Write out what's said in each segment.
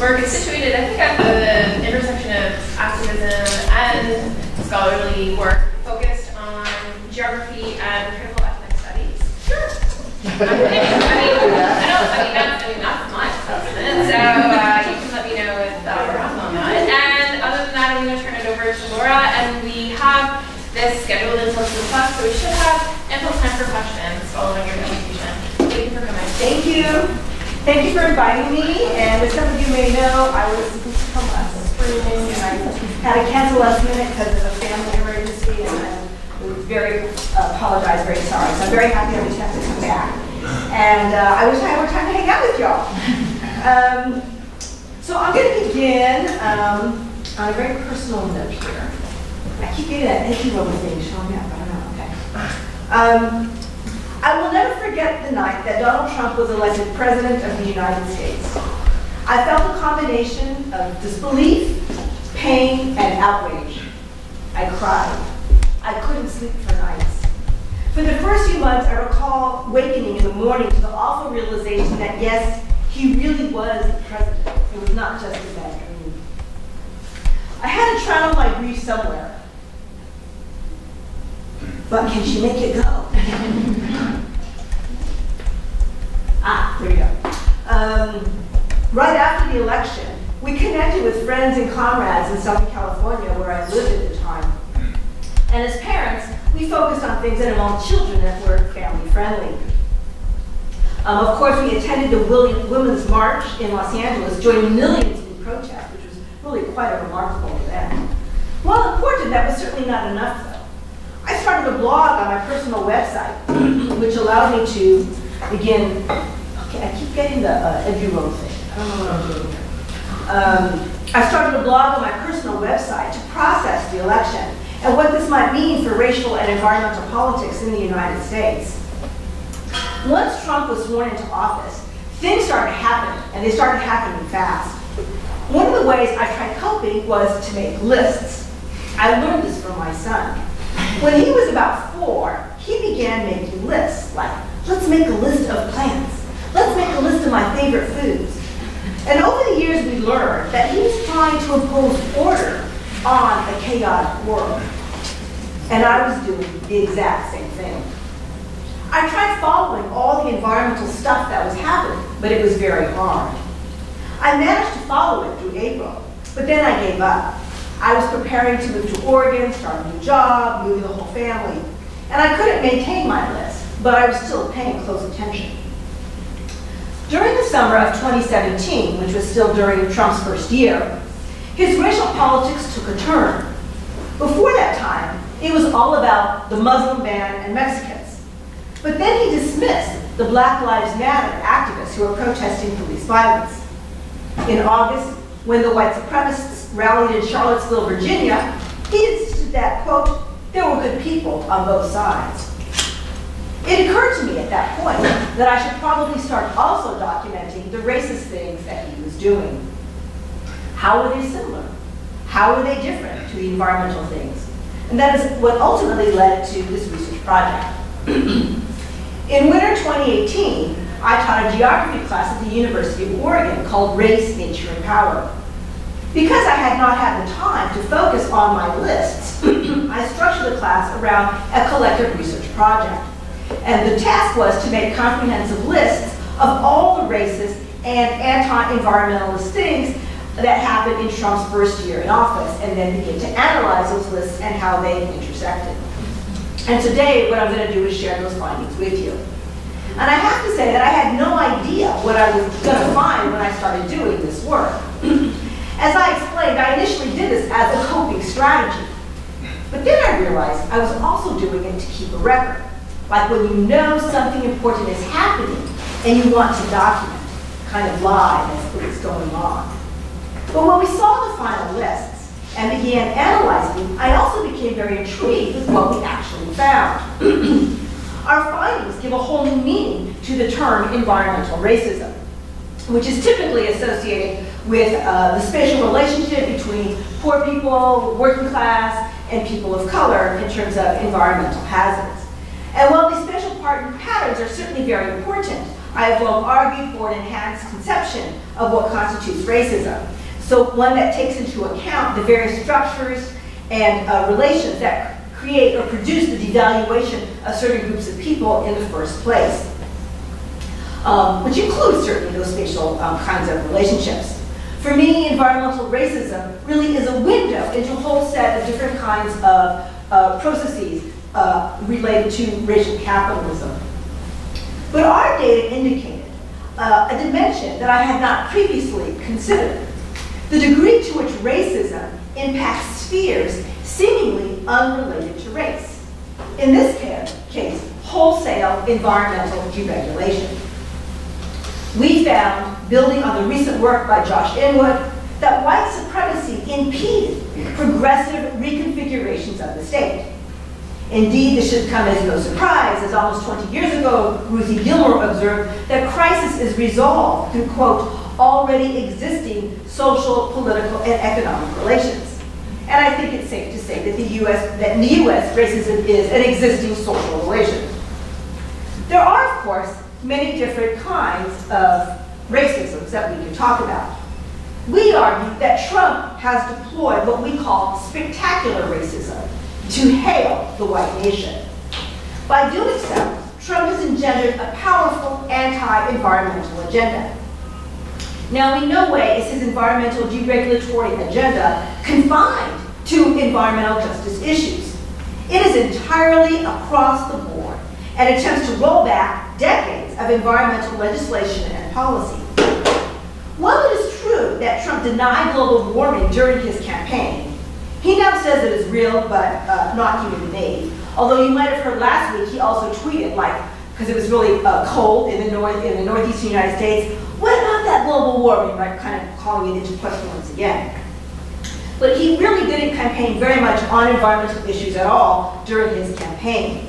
work is situated, I think, at the intersection of activism and scholarly work focused on geography and critical ethnic studies. I'm kidding. I mean, I don't, I mean, that's, I mean, that's my assessment. So uh, you can let me know if uh, we're off on that. And other than that, I'm going to turn it over to Laura. And we have this scheduled until 2 o'clock, so we should have ample time for questions following your presentation. Thank you for coming. Thank you. Thank you for inviting me. And as some of you may know, I was supposed to come last spring and I had to cancel last minute because of a family emergency and I very, uh, apologize, very sorry. So I'm very happy I was able to come back. And uh, I wish I had more time to hang out with y'all. Um, so I'm going to begin um, on a very personal note here. I keep getting that icky little thing showing up. I don't know. Okay. Um, I will never forget the night that Donald Trump was elected President of the United States. I felt a combination of disbelief, pain, and outrage. I cried. I couldn't sleep for nights. For the first few months, I recall wakening in the morning to the awful realization that yes, he really was the president. It was not just a bad dream. I had to channel my grief somewhere. But can she make it go? ah, there we go. Um, right after the election, we connected with friends and comrades in Southern California where I lived at the time. And as parents, we focused on things that involved children that were family friendly. Um, of course, we attended the Women's March in Los Angeles, joining millions in protest, which was really quite a remarkable event. While important, that was certainly not enough. I started a blog on my personal website, which allowed me to begin. Okay, I keep getting the uh, roll thing. I don't know what I'm doing here. Um, I started a blog on my personal website to process the election and what this might mean for racial and environmental politics in the United States. Once Trump was sworn into office, things started happening, and they started happening fast. One of the ways I tried coping was to make lists. I learned this from my son. When he was about four, he began making lists, like, let's make a list of plants. Let's make a list of my favorite foods. And over the years, we learned that he was trying to impose order on a chaotic world. And I was doing the exact same thing. I tried following all the environmental stuff that was happening, but it was very hard. I managed to follow it through April, but then I gave up. I was preparing to move to Oregon, start a new job, moving the whole family, and I couldn't maintain my list, but I was still paying close attention. During the summer of 2017, which was still during Trump's first year, his racial politics took a turn. Before that time, it was all about the Muslim ban and Mexicans. But then he dismissed the Black Lives Matter activists who were protesting police violence. In August, when the white supremacists rallied in Charlottesville, Virginia, he insisted that, quote, there were good people on both sides. It occurred to me at that point that I should probably start also documenting the racist things that he was doing. How were they similar? How were they different to the environmental things? And that is what ultimately led to this research project. In winter 2018, I taught a geography class at the University of Oregon called Race, Nature, and Power. Because I had not had the time to focus on my lists, I structured the class around a collective research project. And the task was to make comprehensive lists of all the racist and anti-environmentalist things that happened in Trump's first year in office, and then begin to analyze those lists and how they intersected. And today, what I'm going to do is share those findings with you. And I have to say that I had no idea what I was going to find when I started doing this work. as I explained, I initially did this as a coping strategy. But then I realized I was also doing it to keep a record. Like when you know something important is happening and you want to document, kind of live as it's going on. But when we saw the final lists and began analyzing, them, I also became very intrigued with what we actually found. Our findings give a whole new meaning to the term environmental racism, which is typically associated with uh, the spatial relationship between poor people, working class, and people of color in terms of environmental hazards. And while these spatial patterns are certainly very important, I have long argued for an enhanced conception of what constitutes racism. So one that takes into account the various structures and uh, relations that create or produce the devaluation of certain groups of people in the first place, um, which includes certainly those spatial um, kinds of relationships. For me, environmental racism really is a window into a whole set of different kinds of uh, processes uh, related to racial capitalism. But our data indicated uh, a dimension that I had not previously considered. The degree to which racism impacts spheres seemingly unrelated to race. In this case, wholesale environmental deregulation. We found, building on the recent work by Josh Inwood, that white supremacy impeded progressive reconfigurations of the state. Indeed, this should come as no surprise, as almost 20 years ago, Ruthie Gilmore observed that crisis is resolved through, quote, already existing social, political, and economic relations. And I think it's safe to say that the US, that in the US, racism is an existing social relation. There are, of course, many different kinds of racisms that we can talk about. We argue that Trump has deployed what we call spectacular racism to hail the white nation. By doing so, Trump has engendered a powerful anti-environmental agenda. Now, in no way is his environmental deregulatory agenda confined to environmental justice issues. It is entirely across the board and attempts to roll back decades of environmental legislation and policy. While it is true that Trump denied global warming during his campaign, he now says it is real but uh, not human made. Although you might have heard last week, he also tweeted like, because it was really uh, cold in the north in the northeastern United States, what about that global warming, right? Kind of calling it into question once again. But he really didn't campaign very much on environmental issues at all during his campaign.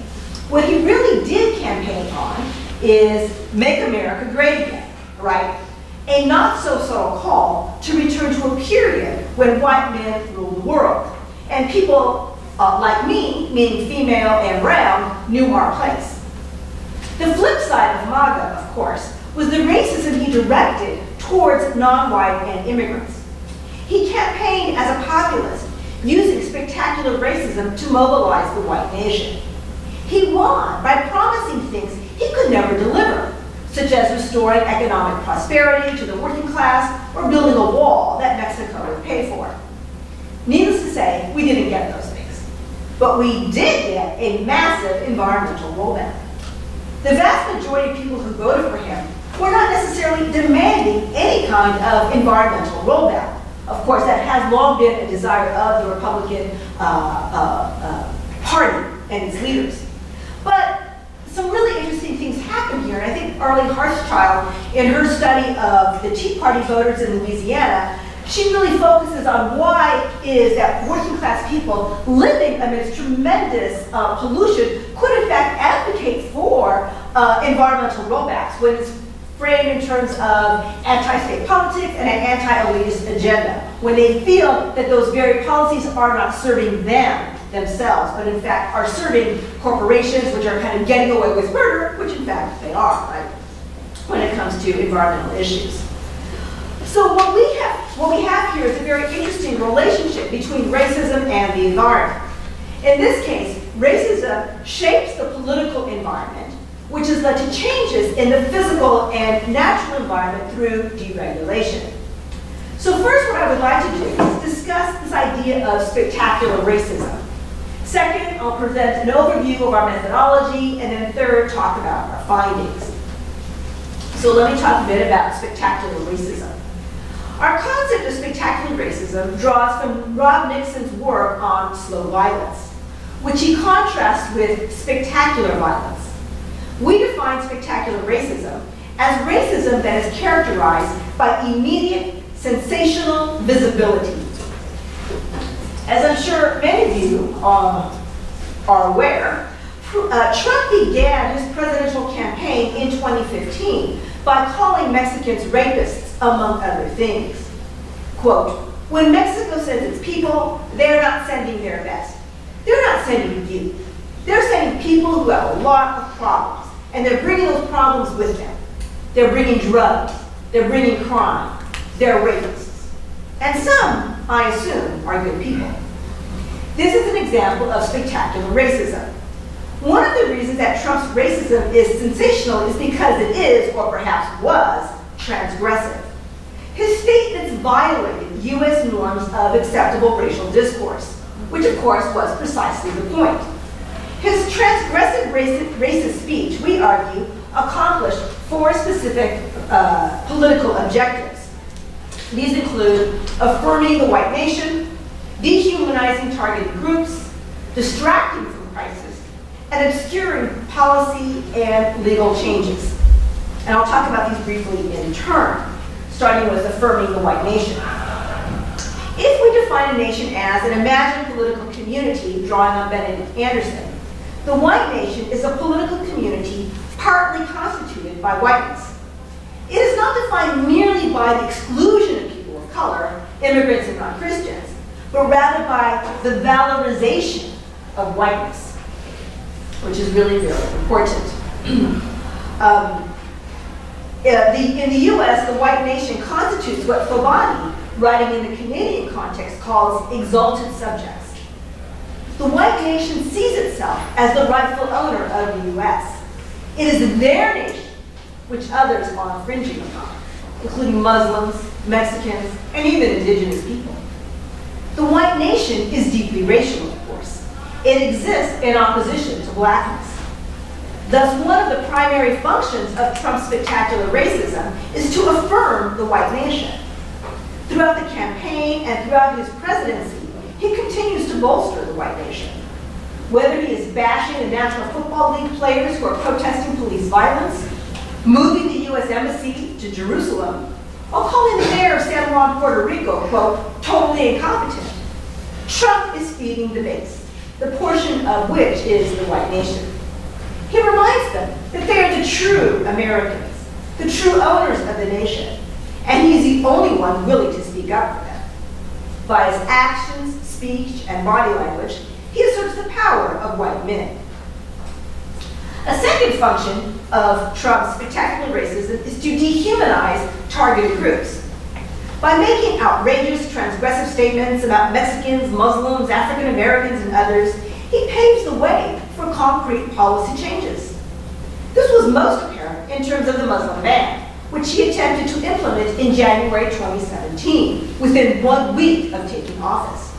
What he really did campaign on is make America great again, right? A not so subtle call to return to a period when white men ruled the world. And people uh, like me, meaning female and brown, knew our place. The flip side of MAGA, of course, was the racism he directed towards non-white and immigrants. He campaigned as a populist, using spectacular racism to mobilize the white nation. He won by promising things he could never deliver, such as restoring economic prosperity to the working class or building a wall that Mexico would pay for. Needless to say, we didn't get those things. But we did get a massive environmental rollback. The vast majority of people who voted for him were not necessarily demanding any kind of environmental rollback. Of course, that has long been a desire of the Republican uh, uh, uh, Party and its leaders. But some really interesting things happen here. And I think Arlie Hochschild, in her study of the Tea Party voters in Louisiana, she really focuses on why is that working class people living amidst tremendous uh, pollution could in fact advocate for uh, environmental rollbacks when it's framed in terms of anti-state politics and an anti-elitist agenda, when they feel that those very policies are not serving them themselves, but in fact are serving corporations which are kind of getting away with murder, which in fact they are, right, when it comes to environmental issues. So what we have, what we have here is a very interesting relationship between racism and the environment. In this case, racism shapes the political environment, which has led to changes in the physical and natural environment through deregulation. So first what I would like to do is discuss this idea of spectacular racism. Second, I'll present an overview of our methodology, and then third, talk about our findings. So let me talk a bit about spectacular racism. Our concept of spectacular racism draws from Rob Nixon's work on slow violence, which he contrasts with spectacular violence. We define spectacular racism as racism that is characterized by immediate sensational visibility as I'm sure many of you uh, are aware, uh, Trump began his presidential campaign in 2015 by calling Mexicans rapists, among other things. Quote, when Mexico sends its people, they're not sending their best. they're not sending youth. They're sending people who have a lot of problems, and they're bringing those problems with them. They're bringing drugs, they're bringing crime, they're rapists. And some, I assume, are good people. This is an example of spectacular racism. One of the reasons that Trump's racism is sensational is because it is, or perhaps was, transgressive. His statements violated U.S. norms of acceptable racial discourse, which of course was precisely the point. His transgressive racist, racist speech, we argue, accomplished four specific uh, political objectives. These include affirming the white nation, dehumanizing targeted groups, distracting from crisis, and obscuring policy and legal changes. And I'll talk about these briefly in turn, starting with affirming the white nation. If we define a nation as an imagined political community, drawing on Benedict Anderson, the white nation is a political community partly constituted by whiteness. It is not defined merely by the exclusion of people of color, immigrants and non-Christians, but rather by the valorization of whiteness, which is really, really important. um, uh, in the US, the white nation constitutes what Thobani, writing in the Canadian context, calls exalted subjects. The white nation sees itself as the rightful owner of the U.S. It is their nation, which others are infringing upon, including Muslims, Mexicans, and even indigenous people. The white nation is deeply racial, of course. It exists in opposition to blackness. Thus, one of the primary functions of Trump's spectacular racism is to affirm the white nation. Throughout the campaign and throughout his presidency, he continues to bolster the white nation. Whether he is bashing the National Football League players who are protesting police violence, moving the U.S. Embassy to Jerusalem, or calling the mayor of San Juan, Puerto Rico, quote, totally incompetent, Trump is feeding the base, the portion of which is the white nation. He reminds them that they are the true Americans, the true owners of the nation, and he is the only one willing to speak up for them. By his actions, speech, and body language, he asserts the power of white men. A second function of Trump's spectacular racism is to dehumanize targeted groups. By making outrageous, transgressive statements about Mexicans, Muslims, African Americans, and others, he paves the way for concrete policy changes. This was most apparent in terms of the Muslim ban, which he attempted to implement in January 2017, within one week of taking office.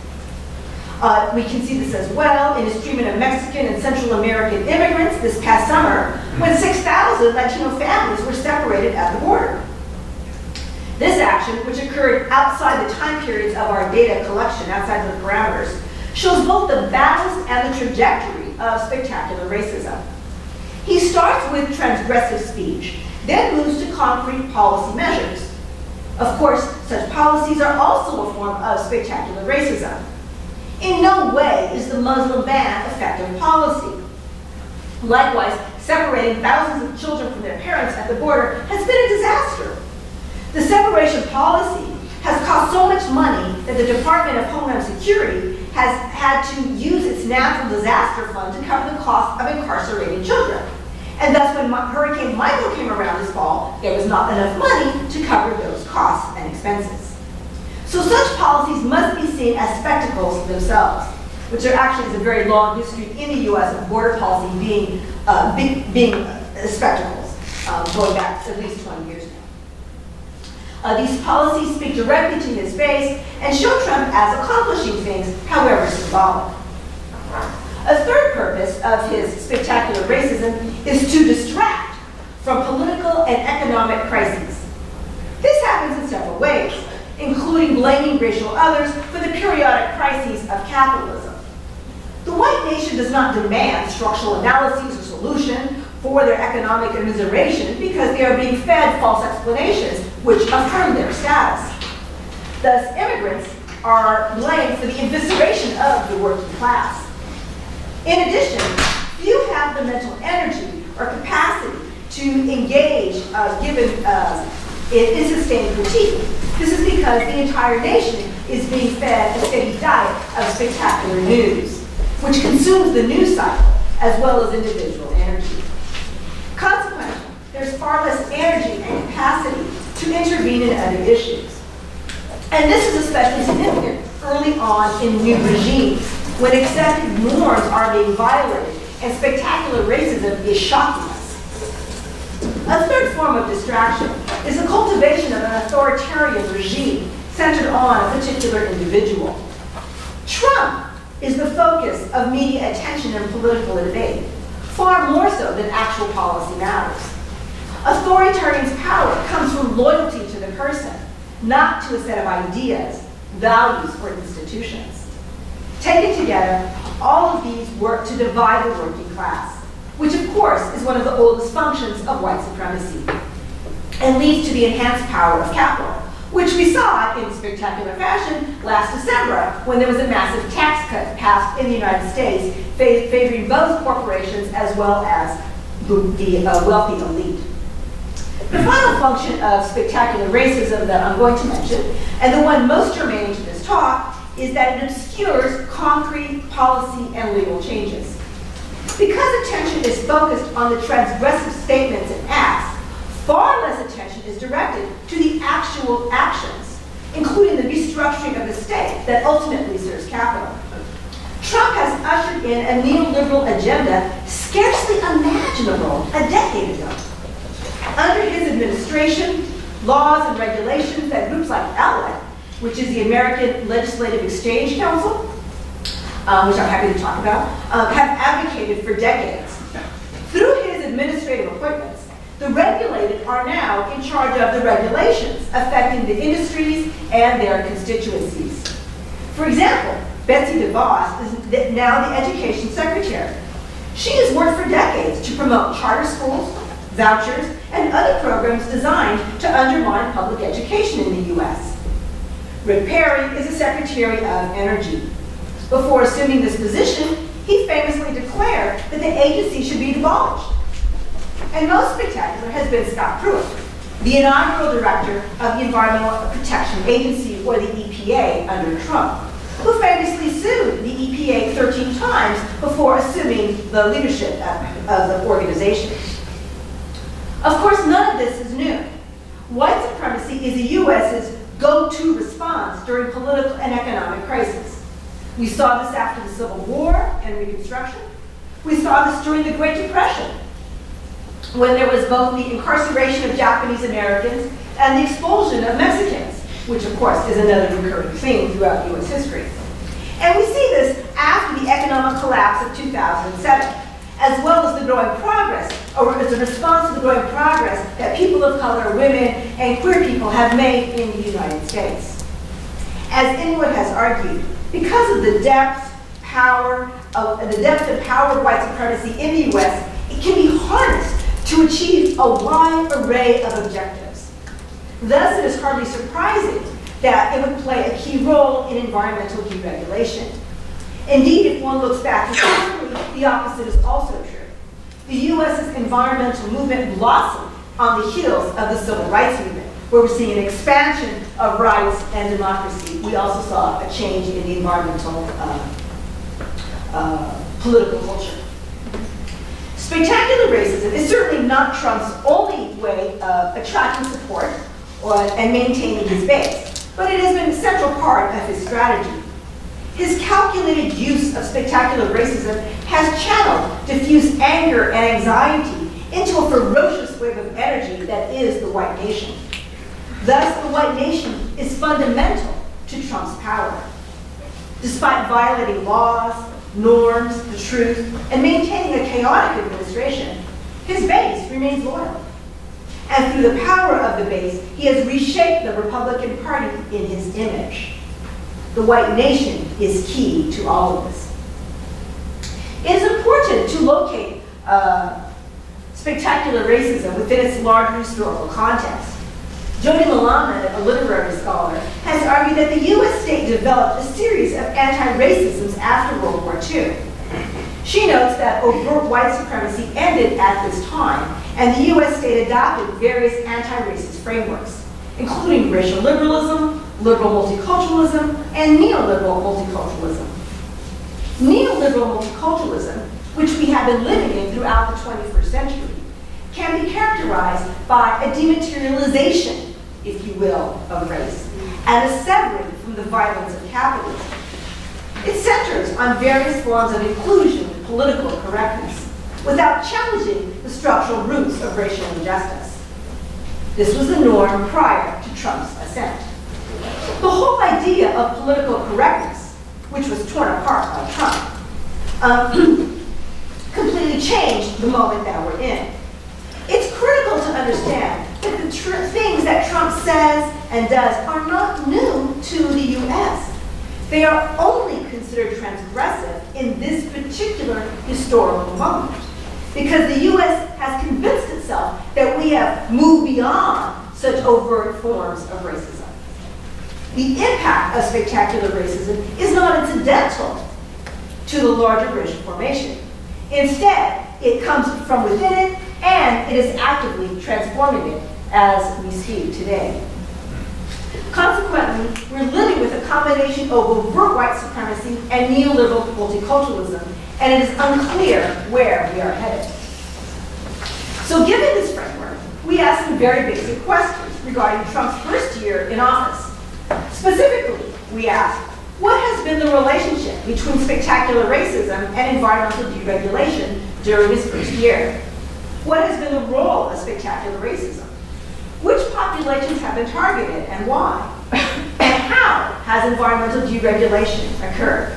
Uh, we can see this as well in his treatment of Mexican and Central American immigrants this past summer, when 6,000 Latino families were separated at the border. This action, which occurred outside the time periods of our data collection, outside the parameters, shows both the balance and the trajectory of spectacular racism. He starts with transgressive speech, then moves to concrete policy measures. Of course, such policies are also a form of spectacular racism. In no way is the Muslim ban effective policy. Likewise, separating thousands of children from their parents at the border has been a disaster. The separation policy has cost so much money that the Department of Homeland Security has had to use its natural disaster fund to cover the cost of incarcerating children. And thus, when Hurricane Michael came around this fall, there was not enough money to cover those costs and expenses. So such policies must be seen as spectacles themselves, which are actually is a very long history in the U.S. of border policy being, uh, be, being uh, spectacles, um, going back at least 20 years now. Uh, these policies speak directly to his base and show Trump as accomplishing things, however symbolic. A third purpose of his spectacular racism is to distract from political and economic crises. This happens in several ways including blaming racial others for the periodic crises of capitalism. The white nation does not demand structural analyses or solution for their economic immiseration because they are being fed false explanations which affirm their status. Thus, immigrants are blamed for the evisceration of the working class. In addition, few have the mental energy or capacity to engage uh, given uh, in sustained critique this is because the entire nation is being fed a steady diet of spectacular news. which consumes the news cycle as well as individual energy. Consequently, there's far less energy and capacity to intervene in other issues. And this is especially significant early on in new regimes when accepted norms are being violated and spectacular racism is shocking. A third form of distraction is the cultivation of an authoritarian regime centered on a particular individual. Trump is the focus of media attention and political debate, far more so than actual policy matters. Authoritarian's power comes from loyalty to the person, not to a set of ideas, values, or institutions. Taken together, all of these work to divide the working class, which of course is one of the oldest functions of white supremacy, and leads to the enhanced power of capital, which we saw in spectacular fashion last December when there was a massive tax cut passed in the United States favoring both corporations as well as the, uh, wealthy elite. The final function of spectacular racism that I'm going to mention, and the one most germane to this talk, is that it obscures concrete policy and legal changes. Because attention is focused on the transgressive statements and acts, far less attention is directed to the actual actions, including the restructuring of the state that ultimately serves capital. Trump has ushered in a neoliberal agenda scarcely imaginable a decade ago. Under his administration, laws and regulations that groups like ALEC which is the American Legislative Exchange Council, um, which I'm happy to talk about, um, have advocated for decades. Through his administrative appointments, the regulated are now in charge of the regulations affecting the industries and their constituencies. For example, Betsy DeVos is now the Education Secretary. She has worked for decades to promote charter schools, vouchers, and other programs designed to undermine public education in the U.S. Rick Perry is the Secretary of Energy. Before assuming this position, he famously declared that the agency should be abolished. And most spectacular has been Scott Pruitt, the inaugural director of the Environmental Protection Agency, or the EPA, under Trump, who famously sued the EPA 13 times before assuming the leadership of, of the organization. Of course, none of this is new. White supremacy is the U.S.'s go-to response during political and economic crisis. We saw this after the Civil War and Reconstruction. We saw this during the Great Depression, when there was both the incarceration of Japanese Americans and the expulsion of Mexicans, which of course is another recurring theme throughout U.S. history. And we see this after the economic collapse of 2007 as well as the growing progress, or as a response to the growing progress that people of color, women, and queer people have made in the United States. As Inwood has argued, because of the depth, power, of, the depth and power of white supremacy in the U.S., it can be harnessed to achieve a wide array of objectives. Thus, it is hardly surprising that it would play a key role in environmental deregulation. Indeed, if one looks back historically, the opposite is also true. The U.S.'s environmental movement blossomed on the heels of the civil rights movement, where we're seeing an expansion of rights and democracy. We also saw a change in the environmental uh, uh, political culture. Spectacular racism is certainly not Trump's only way of attracting support or, and maintaining his base, but it has been a central part of his strategy. His calculated use of spectacular racism has channeled diffuse anger and anxiety into a ferocious wave of energy that is the white nation. Thus, the white nation is fundamental to Trump's power. Despite violating laws, norms, the truth, and maintaining a chaotic administration, his base remains loyal. And through the power of the base, he has reshaped the Republican Party in his image. The white nation is key to all of this. It is important to locate uh, spectacular racism within its larger historical context. Jodi Melamed, a literary scholar, has argued that the U.S. state developed a series of anti-racisms after World War II. She notes that overt white supremacy ended at this time, and the U.S. state adopted various anti-racist frameworks, including racial liberalism, liberal multiculturalism, and neoliberal multiculturalism. Neoliberal multiculturalism, which we have been living in throughout the 21st century, can be characterized by a dematerialization, if you will, of race, and a severing from the violence of capitalism. It centers on various forms of inclusion and political correctness, without challenging the structural roots of racial injustice. This was the norm prior to Trump's ascent. The whole idea of political correctness, which was torn apart by Trump, um, completely changed the moment that we're in. It's critical to understand that the things that Trump says and does are not new to the U.S. They are only considered transgressive in this particular historical moment because the U.S. has convinced itself that we have moved beyond such overt forms of racism. The impact of spectacular racism is not incidental to the larger racial formation. Instead, it comes from within it and it is actively transforming it as we speak today. Consequently, we're living with a combination of overt white supremacy and neoliberal multiculturalism, and it is unclear where we are headed. So given this framework, we ask some very basic questions regarding Trump's first year in office. Specifically, we ask, what has been the relationship between spectacular racism and environmental deregulation during his first year? What has been the role of spectacular racism? Which populations have been targeted and why? and how has environmental deregulation occurred?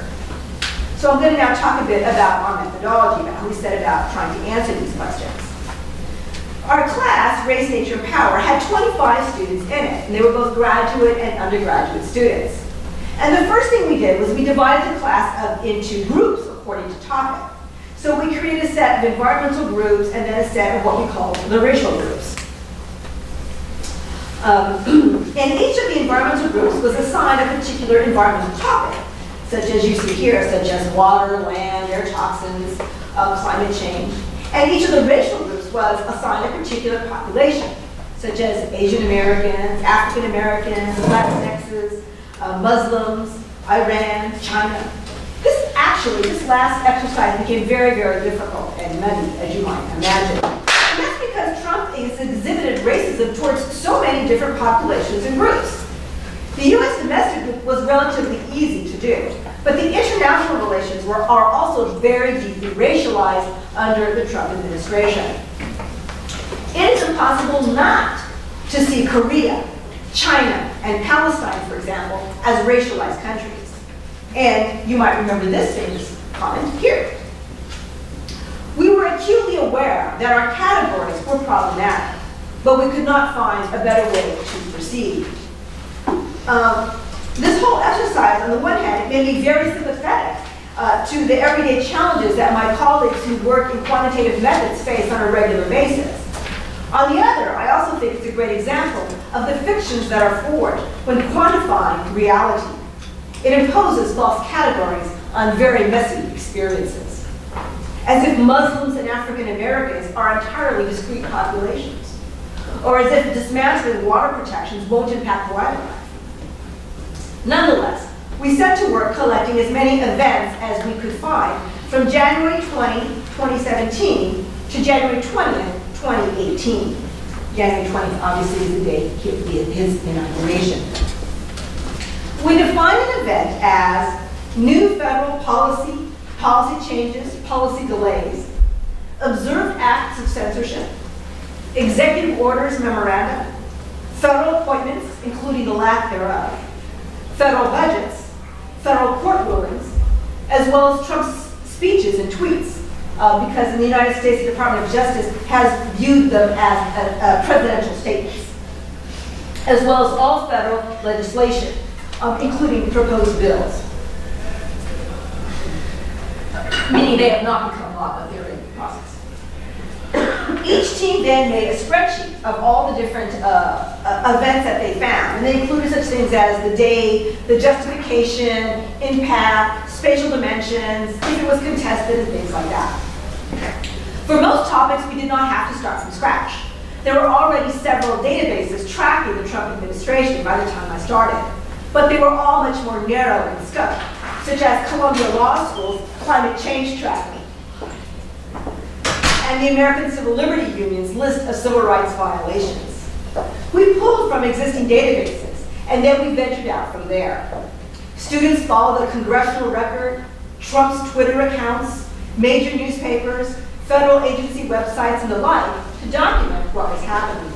So I'm going to now talk a bit about our methodology, about how we set about trying to answer these questions. Our class, Race, Nature, and Power, had 25 students in it, and they were both graduate and undergraduate students. And the first thing we did was we divided the class up into groups according to topic. So we created a set of environmental groups and then a set of what we called the racial groups. Um, and each of the environmental groups was assigned a particular environmental topic, such as you see here, such as water, land, air toxins, uh, climate change. And each of the racial groups was assigned a particular population, such as Asian Americans, African Americans, Latinxes, uh, Muslims, Iran, China. This actually, this last exercise became very, very difficult and muddy, as you might imagine because Trump has exhibited racism towards so many different populations and groups. The U.S. domestic was relatively easy to do, but the international relations were, are also very deeply racialized under the Trump administration. It is impossible not to see Korea, China, and Palestine, for example, as racialized countries. And you might remember this famous comment here. We were acutely aware that our categories were problematic, but we could not find a better way to proceed. Um, this whole exercise, on the one hand, made me very sympathetic uh, to the everyday challenges that my colleagues who work in quantitative methods face on a regular basis. On the other, I also think it's a great example of the fictions that are forged when quantifying reality. It imposes false categories on very messy experiences as if Muslims and African Americans are entirely discrete populations, or as if dismantling water protections won't impact wildlife. Nonetheless, we set to work collecting as many events as we could find from January 20, 2017 to January 20th, 2018. January 20th obviously is the day of his inauguration. We define an event as new federal policy policy changes, policy delays, observed acts of censorship, executive orders, memoranda, federal appointments, including the lack thereof, federal budgets, federal court rulings, as well as Trump's speeches and tweets, uh, because in the United States the Department of Justice has viewed them as a, a presidential statements, as well as all federal legislation, um, including proposed bills meaning they have not become they're in the process. Each team then made a spreadsheet of all the different uh, uh, events that they found, and they included such things as the date, the justification, impact, spatial dimensions, if it was contested, and things like that. For most topics, we did not have to start from scratch. There were already several databases tracking the Trump administration by the time I started, but they were all much more narrow in scope. such as Columbia Law School's climate change tracking, and the American Civil Liberty Union's list of civil rights violations. We pulled from existing databases, and then we ventured out from there. Students follow the congressional record, Trump's Twitter accounts, major newspapers, federal agency websites, and the like to document what was happening.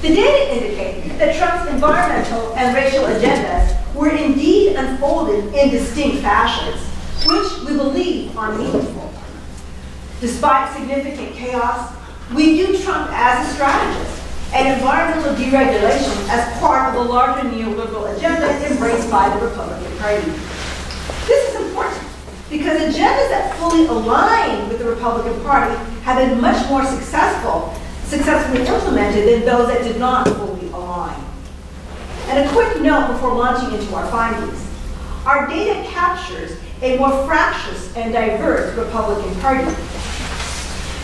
The data indicate that Trump's environmental and racial agendas were indeed unfolded in distinct fashions, which we believe are meaningful. Despite significant chaos, we view Trump as a strategist and environmental deregulation as part of the larger neoliberal agenda embraced by the Republican Party. This is important because agendas that fully align with the Republican Party have been much more successful, successfully implemented than those that did not fully align. And a quick note before launching into our findings. Our data captures a more fractious and diverse Republican Party.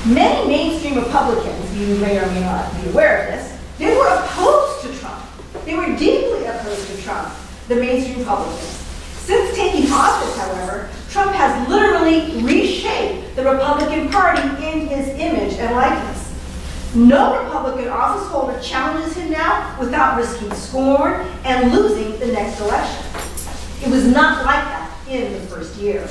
Many mainstream Republicans, you may or may not be aware of this, they were opposed to Trump. They were deeply opposed to Trump, the mainstream Republicans. Since taking office, however, Trump has literally reshaped the Republican Party in his image and likeness. No Republican office holder challenges him now without risking scorn and losing the next election. It was not like that in the first year.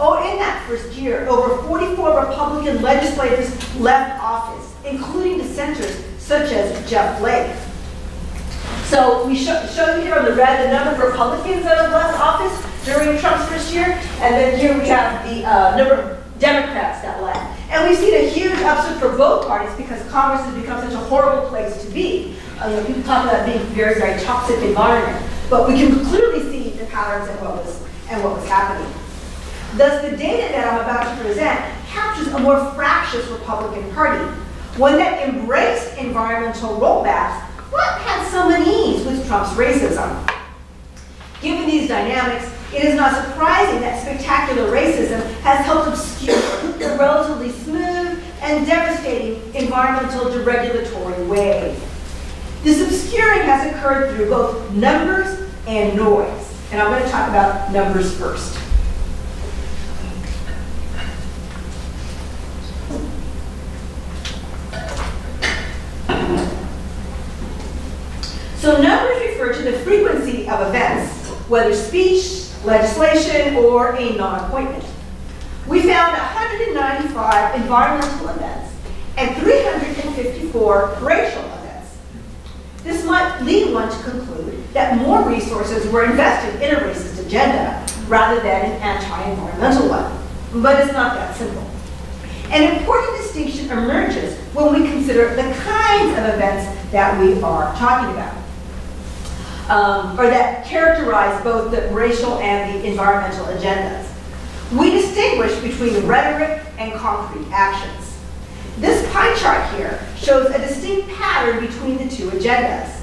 Oh, in that first year, over 44 Republican legislators left office, including dissenters such as Jeff Flake. So we show, show you here on the red the number of Republicans that have left office during Trump's first year, and then here we have the uh, number of Democrats that left. And we've seen a huge upsurge for both parties because Congress has become such a horrible place to be. Uh, you know, people talk about being a very, very toxic environment, but we can clearly see the patterns and what was and what was happening. Thus, the data that I'm about to present captures a more fractious Republican Party, one that embraced environmental rollbacks, but had some unease with Trump's racism. Given these dynamics, it is not surprising that spectacular racism has helped obscure the relatively smooth and devastating environmental deregulatory wave. This obscuring has occurred through both numbers and noise. And I'm going to talk about numbers first. So numbers refer to the frequency of events, whether speech, legislation, or a non-appointment. We found 195 environmental events and 354 racial events. This might lead one to conclude that more resources were invested in a racist agenda rather than an anti-environmental one. But it's not that simple. An important distinction emerges when we consider the kinds of events that we are talking about um, or that characterize both the racial and the environmental agendas. We distinguish between rhetoric and concrete actions. This pie chart here shows a distinct pattern between the two agendas.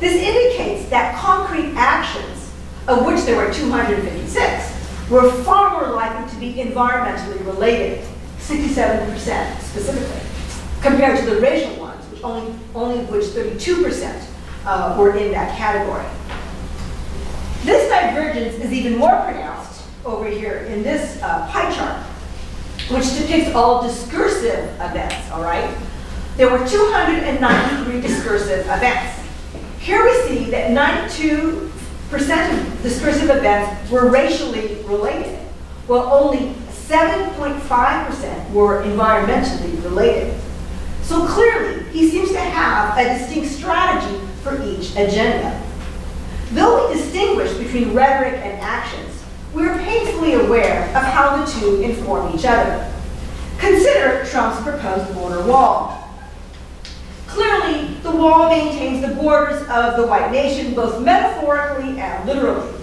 This indicates that concrete actions, of which there were 256, were far more likely to be environmentally related, 67% specifically, compared to the racial ones, which only, only of which 32% uh, were in that category. This divergence is even more pronounced over here in this uh, pie chart, which depicts all discursive events, all right? There were 293 discursive events. Here we see that 92% of discursive events were racially related, while only 7.5% were environmentally related. So clearly, he seems to have a distinct strategy for each agenda. Though we distinguish between rhetoric and actions, we are painfully aware of how the two inform each other. Consider Trump's proposed border wall. Clearly, the wall maintains the borders of the white nation both metaphorically and literally.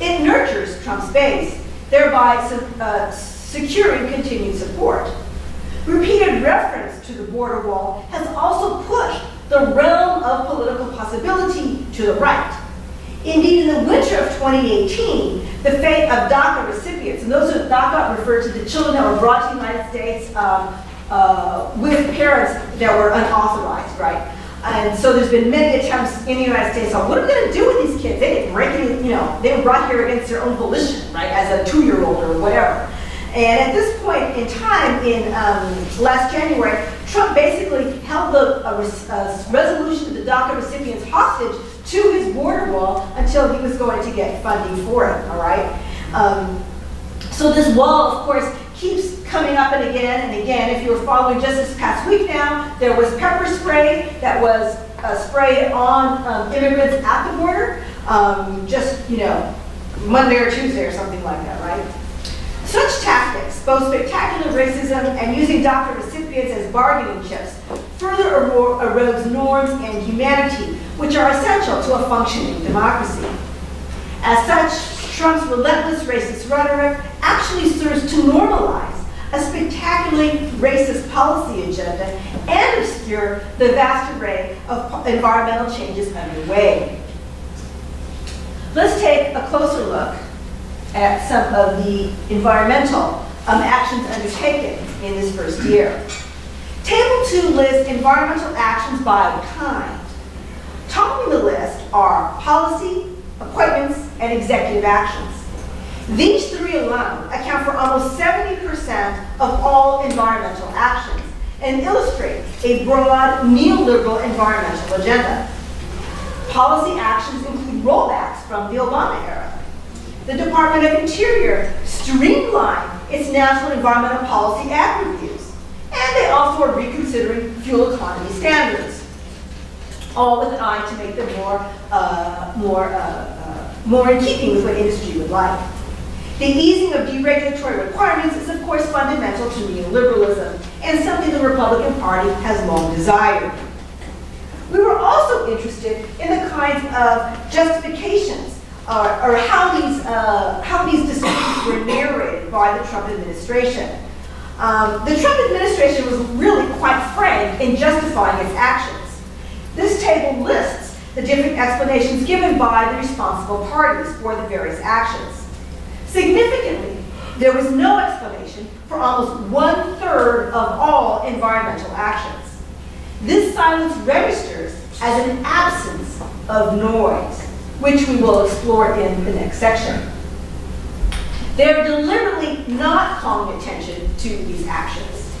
It nurtures Trump's base, thereby uh, securing continued support. Repeated reference to the border wall has also pushed the realm of political possibility to the right. Indeed, in the winter of 2018, the fate of DACA recipients, and those of DACA refer to the children that were brought to the United States um, uh, with parents that were unauthorized, right? And so there's been many attempts in the United States on what are we going to do with these kids? They didn't break any, you know, they were brought here against their own volition, right, as a two-year-old or whatever. And at this point in time, in um, last January, Trump basically held the, a, a resolution of the DACA recipients hostage to his border wall until he was going to get funding for it, all right? Um, so this wall, of course, keeps coming up and again and again. If you were following just this past week now, there was pepper spray that was uh, sprayed on um, immigrants at the border, um, just, you know, Monday or Tuesday or something like that, right? Such tactics, both spectacular racism and using DACA recipients as bargaining chips, further erodes norms and humanity, which are essential to a functioning democracy. As such, Trump's relentless racist rhetoric actually serves to normalize a spectacularly racist policy agenda and obscure the vast array of environmental changes underway. Let's take a closer look at some of the environmental um, actions undertaken in this first year. Table 2 lists environmental actions by kind. Topping the list are policy, appointments, and executive actions. These three alone account for almost 70% of all environmental actions and illustrate a broad neoliberal environmental agenda. Policy actions include rollbacks from the Obama era. The Department of Interior streamlined its national environmental policy act reviews, and they also are reconsidering fuel economy standards, all with an eye to make them more, uh, more, uh, uh, more in keeping with what industry would like. The easing of deregulatory requirements is, of course, fundamental to neoliberalism and something the Republican Party has long desired. We were also interested in the kinds of justifications uh, or how these, uh, how these decisions were narrated by the Trump administration. Um, the Trump administration was really quite frank in justifying its actions. This table lists the different explanations given by the responsible parties for the various actions. Significantly, there was no explanation for almost one-third of all environmental actions. This silence registers as an absence of noise, which we will explore in the next section. They're deliberately not calling attention to these actions.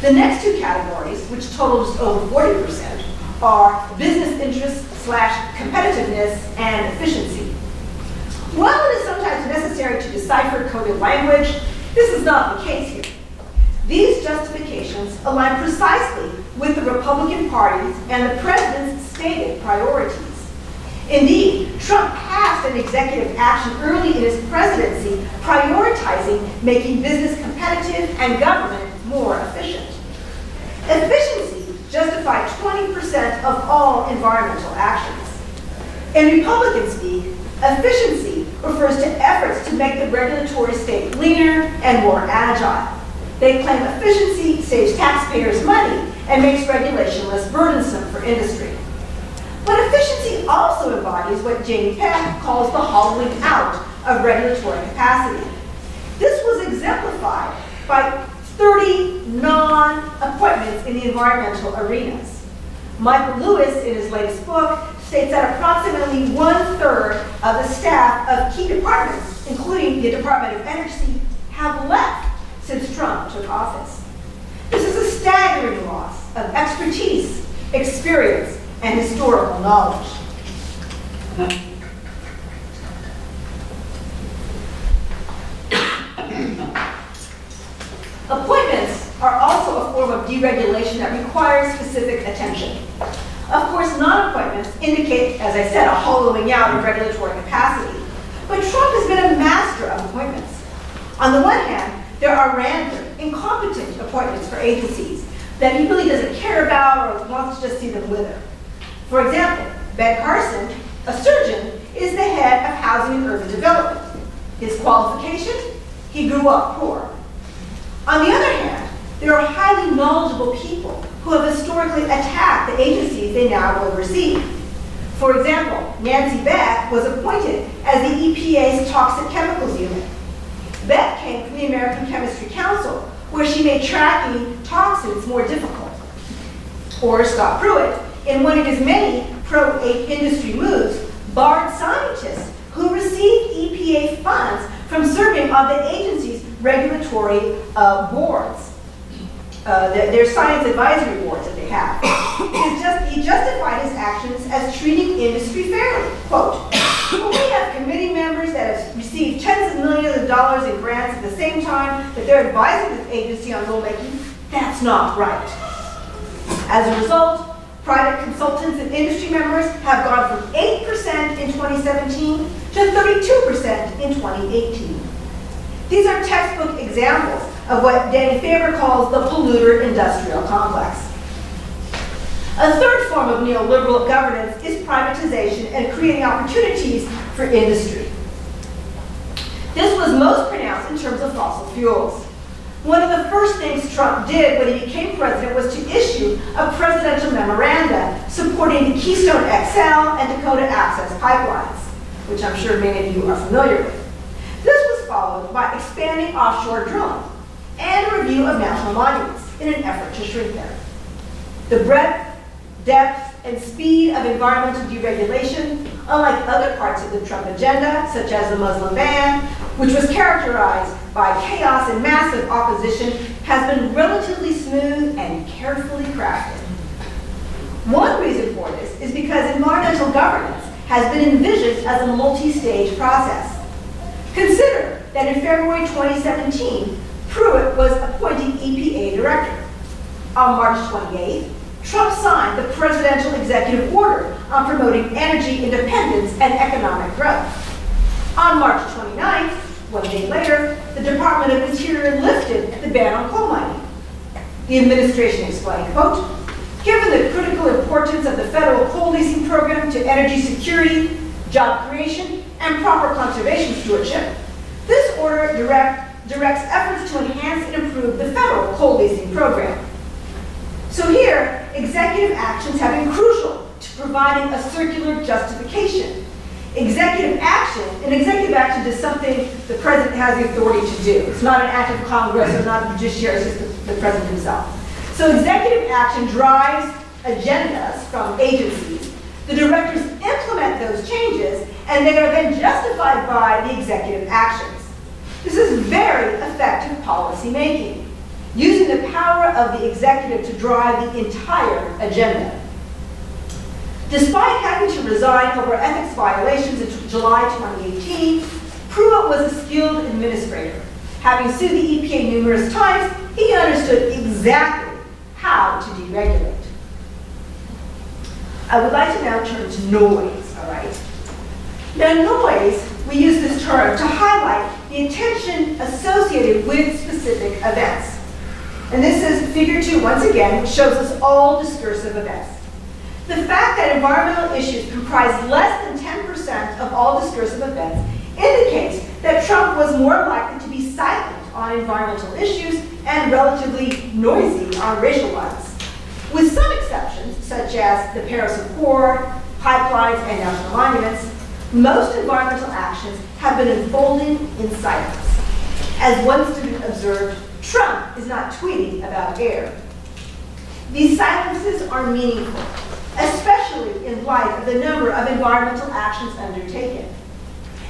The next two categories, which total just over 40%, are business interests slash competitiveness and efficiency. While it is sometimes necessary to decipher coded language, this is not the case here. These justifications align precisely with the Republican Party's and the President's stated priorities. Indeed, Trump passed an executive action early in his presidency prioritizing making business competitive and government more efficient. Efficiency justified 20% of all environmental actions. In Republican speak, efficiency refers to efforts to make the regulatory state leaner and more agile. They claim efficiency saves taxpayers money and makes regulation less burdensome for industry. But efficiency also embodies what Jamie Peck calls the hollowing out of regulatory capacity. This was exemplified by 30 non-appointments in the environmental arenas. Michael Lewis, in his latest book, states that approximately one-third of the staff of key departments, including the Department of Energy, have left since Trump took office. This is a staggering loss of expertise, experience, and historical knowledge. Appointments are also a form of deregulation that requires specific attention. Of course, non-appointments indicate, as I said, a hollowing out of regulatory capacity. But Trump has been a master of appointments. On the one hand, there are random, incompetent appointments for agencies that he really doesn't care about or wants to just see them wither. For example, Ben Carson, a surgeon, is the head of Housing and Urban Development. His qualification? He grew up poor. On the other hand, there are highly knowledgeable people who have historically attacked the agencies they now oversee. For example, Nancy Beck was appointed as the EPA's Toxic Chemicals Unit. Beck came from the American Chemistry Council, where she made tracking toxins more difficult. Or Scott Pruitt, in one of his many pro-industry moves, barred scientists who received EPA funds from serving on the agency's regulatory uh, boards. Uh, their, their, science advisory boards that they have. Just, he justified his actions as treating industry fairly. Quote, we have committee members that have received tens of millions of dollars in grants at the same time that they're advising this agency on rulemaking. That's not right. As a result, private consultants and industry members have gone from 8% in 2017 to 32% in 2018. These are textbook examples of what Danny Faber calls the polluter industrial complex. A third form of neoliberal governance is privatization and creating opportunities for industry. This was most pronounced in terms of fossil fuels. One of the first things Trump did when he became president was to issue a presidential memoranda supporting the Keystone XL and Dakota Access pipelines, which I'm sure many of you are familiar with. This was followed by expanding offshore drilling and a review of national monuments in an effort to shrink them. The breadth, depth, and speed of environmental deregulation, unlike other parts of the Trump agenda, such as the Muslim ban, which was characterized by chaos and massive opposition, has been relatively smooth and carefully crafted. One reason for this is because environmental governance has been envisioned as a multi-stage process. Consider that in February 2017, Pruitt was appointed EPA director. On March 28th, Trump signed the presidential executive order on promoting energy independence and economic growth. On March 29th, one day later, the Department of Interior lifted the ban on coal mining. The administration explained, quote, given the critical importance of the federal coal leasing program to energy security, job creation, and proper conservation stewardship, this order direct, directs efforts to enhance and improve the federal coal leasing program. So here, executive actions have been crucial to providing a circular justification. Executive action, an executive action is something the president has the authority to do. It's not an act of Congress, it's not a judiciary, it's just the, the president himself. So executive action drives agendas from agencies. The directors implement those changes, and they are then justified by the executive actions. This is very effective policy making using the power of the executive to drive the entire agenda. Despite having to resign over ethics violations in July 2018, Pruitt was a skilled administrator. Having sued the EPA numerous times, he understood exactly how to deregulate. I would like to now turn to noise, all right? Now noise, we use this term to highlight the attention associated with specific events. And this is figure two, once again, shows us all discursive events. The fact that environmental issues comprise less than 10% of all discursive events indicates that Trump was more likely to be silent on environmental issues and relatively noisy on racial ones. With some exceptions, such as the Paris Accord, pipelines, and national monuments, most environmental actions have been unfolding in silence. As one student observed, Trump is not tweeting about air. These silences are meaningful, especially in light of the number of environmental actions undertaken.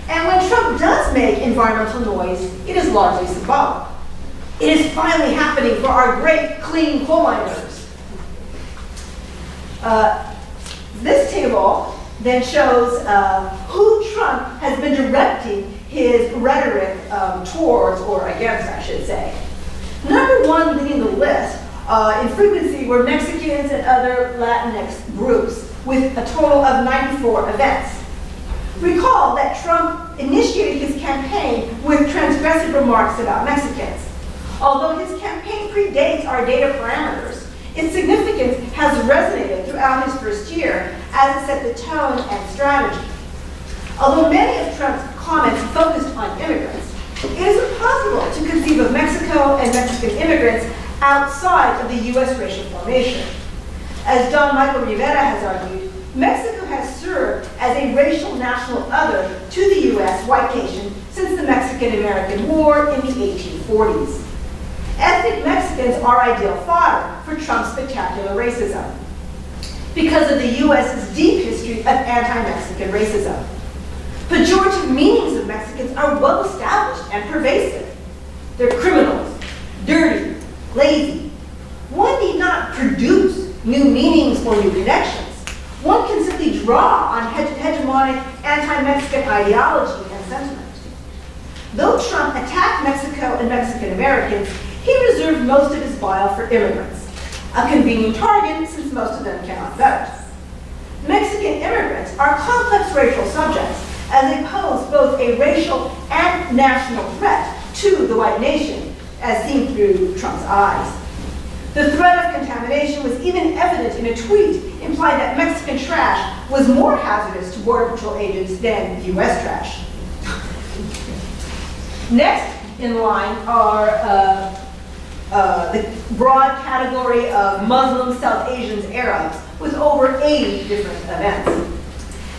And when Trump does make environmental noise, it is largely symbolic. It is finally happening for our great clean coal miners. Uh, this table then shows uh, who Trump has been directing his rhetoric um, towards, or against, I should say. Number one leading the list uh, in frequency were Mexicans and other Latinx groups, with a total of 94 events. Recall that Trump initiated his campaign with transgressive remarks about Mexicans. Although his campaign predates our data parameters, its significance has resonated throughout his first year as it set the tone and strategy. Although many of Trump's comments focused on immigrants, it is impossible to conceive of Mexico and Mexican immigrants outside of the U.S. racial formation. As Don Michael Rivera has argued, Mexico has served as a racial national other to the U.S. white nation since the Mexican-American War in the 1840s. Ethnic Mexicans are ideal fodder for Trump's spectacular racism. because of the U.S.'s deep history of anti-Mexican racism. Pejorative meanings of Mexicans are well established and pervasive. They're criminals, dirty, lazy. One need not produce new meanings or new connections. One can simply draw on hegemonic anti-Mexican ideology and sentiment. Though Trump attacked Mexico and Mexican Americans, he reserved most of his bile for immigrants, a convenient target since most of them cannot vote. Mexican immigrants are complex racial subjects as they pose both a racial and national threat to the white nation, as seen through Trump's eyes. The threat of contamination was even evident in a tweet implying that Mexican trash was more hazardous to Border Patrol agents than U.S. trash. Next in line are uh, uh, the broad category of Muslims, South Asians, Arabs, with over 80 different events.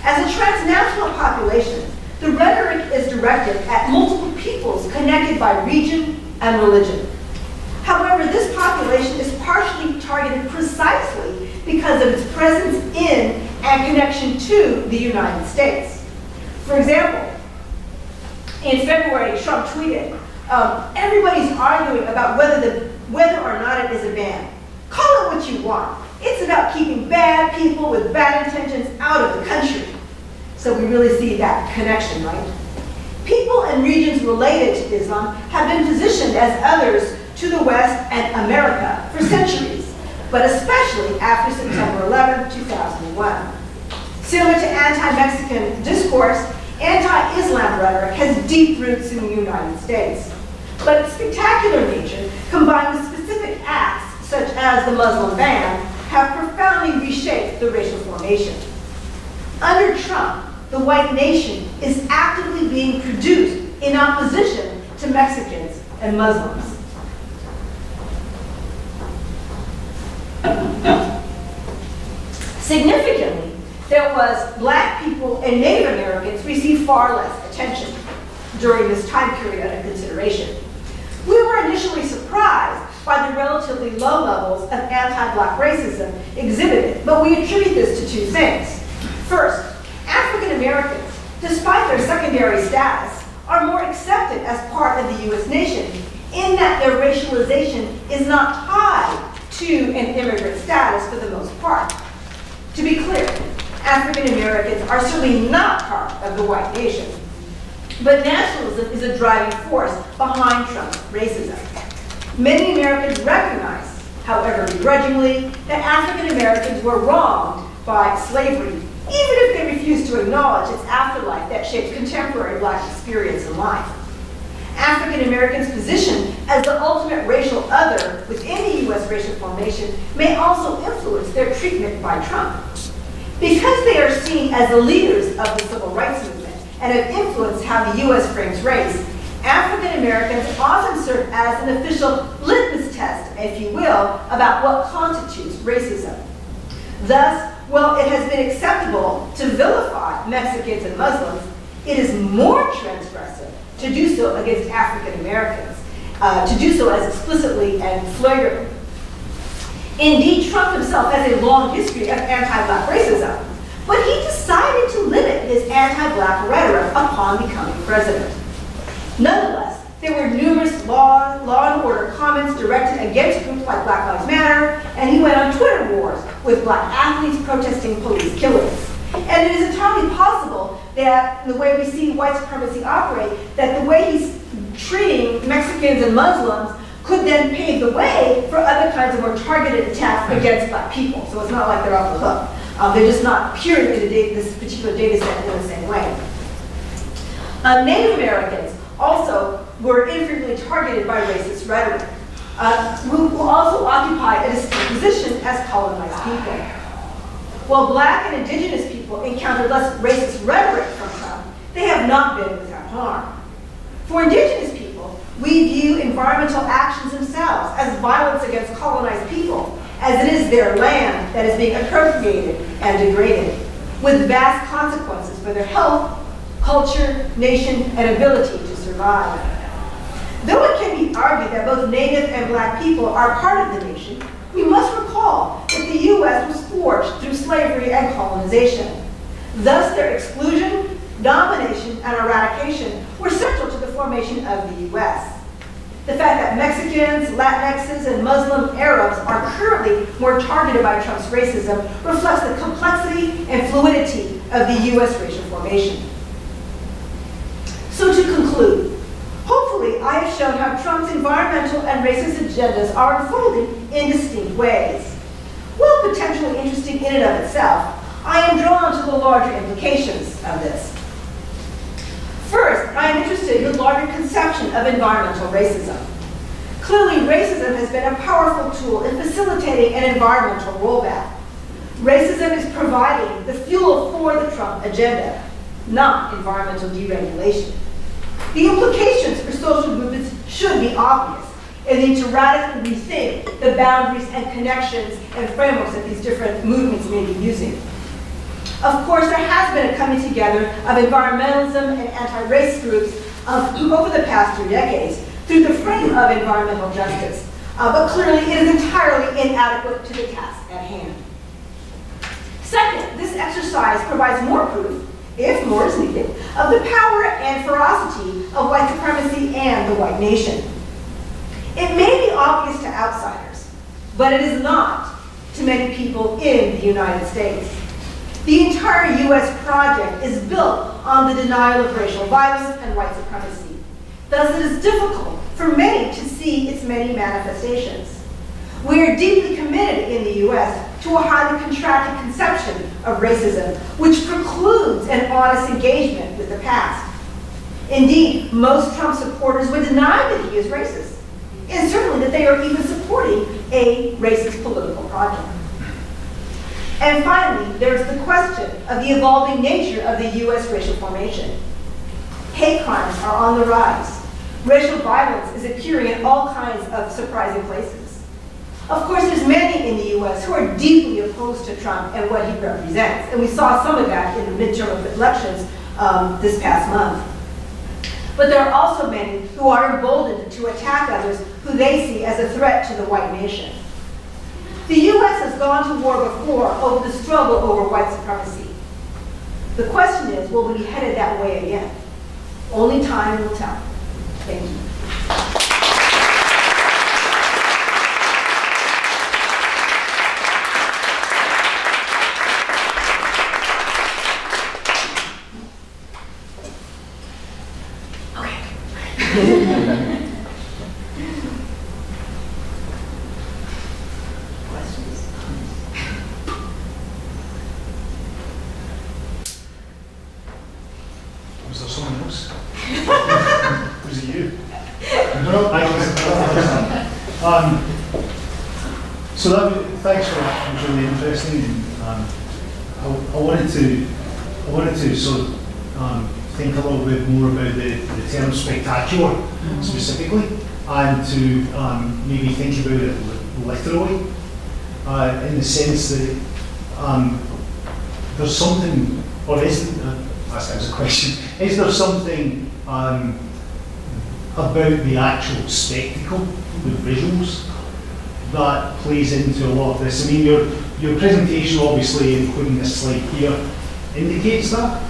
As a transnational population, the rhetoric is directed at multiple peoples connected by region and religion. However, this population is partially targeted precisely because of its presence in and connection to the United States. For example, in February, Trump tweeted, um, everybody's arguing about whether, the, whether or not it is a ban. Call it what you want. It's about keeping bad people with bad intentions out of the country. So we really see that connection, right? People and regions related to Islam have been positioned as others to the West and America for centuries, but especially after September 11, 2001. Similar to anti-Mexican discourse, anti-Islam rhetoric has deep roots in the United States. But its spectacular nature, combined with specific acts such as the Muslim ban, have profoundly reshaped the racial formation. Under Trump, the white nation is actively being produced in opposition to Mexicans and Muslims. Significantly, there was black people and Native Americans received far less attention during this time period under consideration. We were initially surprised by the relatively low levels of anti-black racism exhibited, but we attribute this to two things. First, African Americans, despite their secondary status, are more accepted as part of the U.S. nation in that their racialization is not tied to an immigrant status for the most part. To be clear, African Americans are certainly not part of the white nation. But nationalism is a driving force behind Trump's racism. Many Americans recognize, however begrudgingly, that African Americans were wronged by slavery, even if they refuse to acknowledge its afterlife that shapes contemporary black experience in life. African Americans' position as the ultimate racial other within the U.S. racial formation may also influence their treatment by Trump. Because they are seen as the leaders of the civil rights movement and have influenced how the U.S. frames race, African Americans often serve as an official litmus test, if you will, about what constitutes racism. Thus, while it has been acceptable to vilify Mexicans and Muslims, it is more transgressive to do so against African Americans, uh, to do so as explicitly and flagrantly. Indeed, Trump himself has a long history of anti-black racism, but he decided to limit his anti-black rhetoric upon becoming president. Nonetheless, there were numerous law, law and order comments directed against groups like Black Lives Matter, and he went on Twitter wars with black athletes protesting police killings. And it is entirely possible that the way we see white supremacy operate, that the way he's treating Mexicans and Muslims could then pave the way for other kinds of more targeted attacks against black people. So it's not like they're off the hook. Um, they're just not appearing in this particular data set in the same way. Um, Native Americans also were infrequently targeted by racist rhetoric, uh, who also occupy a distinct position as colonized people. While black and indigenous people encountered less racist rhetoric from Trump, they have not been without harm. For indigenous people, we view environmental actions themselves as violence against colonized people, as it is their land that is being appropriated and degraded, with vast consequences for their health, culture, nation, and ability to survive. Though it can be argued that both Native and Black people are part of the nation, we must recall that the U.S. was forged through slavery and colonization. Thus, their exclusion, domination, and eradication were central to the formation of the U.S. The fact that Mexicans, Latinxes, and Muslim Arabs are currently more targeted by Trump's racism reflects the complexity and fluidity of the U.S. racial formation. So to conclude, hopefully I have shown how Trump's environmental and racist agendas are unfolding in distinct ways. While potentially interesting in and of itself, I am drawn to the larger implications of this. First, I am interested in the larger conception of environmental racism. Clearly, racism has been a powerful tool in facilitating an environmental rollback. Racism is providing the fuel for the Trump agenda, not environmental deregulation. The implications for social movements should be obvious, and need to radically rethink the boundaries and connections and frameworks that these different movements may be using. Of course, there has been a coming together of environmentalism and anti-race groups um, over the past two decades through the frame of environmental justice. Uh, but clearly, it is entirely inadequate to the task at hand. Second, this exercise provides more proof, if more is needed, of the power and ferocity of white supremacy and the white nation. It may be obvious to outsiders, but it is not to many people in the United States. The entire U.S. project is built on the denial of racial violence and white supremacy. Thus, it is difficult for many to see its many manifestations. We are deeply committed in the U.S. to a highly contracted conception of racism, which precludes an honest engagement with the past. Indeed, most Trump supporters would deny that he is racist, and certainly that they are even supporting a racist political project. And finally, there's the question of the evolving nature of the U.S. racial formation. Hate crimes are on the rise. Racial violence is appearing in all kinds of surprising places. Of course, there's many in the U.S. who are deeply opposed to Trump and what he represents, and we saw some of that in the midterm elections um, this past month. But there are also many who are emboldened to attack others who they see as a threat to the white nation. The U.S. has gone to war before over the struggle over white supremacy. The question is, will we be headed that way again? Only time will tell. Thank you. Okay. So that, thanks for that. It was really interesting. Um, I, I, wanted to, I wanted to sort of um, think a little bit more about the, the term spectacular mm -hmm. specifically, and to um, maybe think about it literally, uh, in the sense that um, there's something, or isn't? Uh, that's a question. Is there something um, about the actual spectacle, the visuals, that plays into a lot of this. I mean, your, your presentation, obviously, including this slide here, indicates that.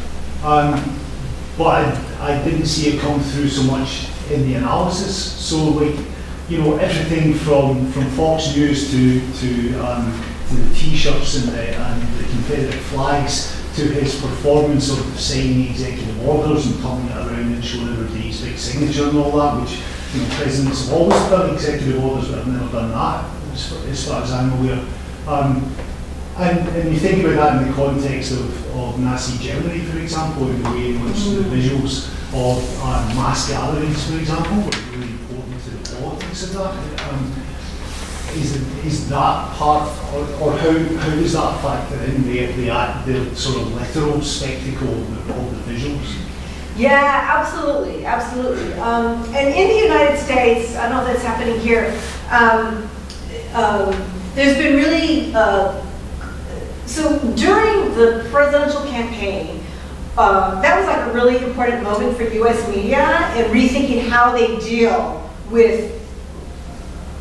Um, but I, I didn't see it come through so much in the analysis. So, like, you know, everything from, from Fox News to, to, um, to the T-shirts and the, and the Confederate flags to his performance of signing executive orders and turning it around and showing everybody's big signature and all that, which you know, presidents have always done executive orders, but have never done that, as far as, far as I'm aware. Um, and, and you think about that in the context of, of Nazi Germany, for example, in the way in which mm. the visuals of uh, mass gatherings, for example, were really important to the politics of that. Um, is, is that part, or, or how, how does that factor in the, the, the sort of literal spectacle of the, of the visuals? Yeah, absolutely, absolutely. Um, and in the United States, I know that's happening here, um, um, there's been really, uh, so during the presidential campaign, uh, that was like a really important moment for US media and rethinking how they deal with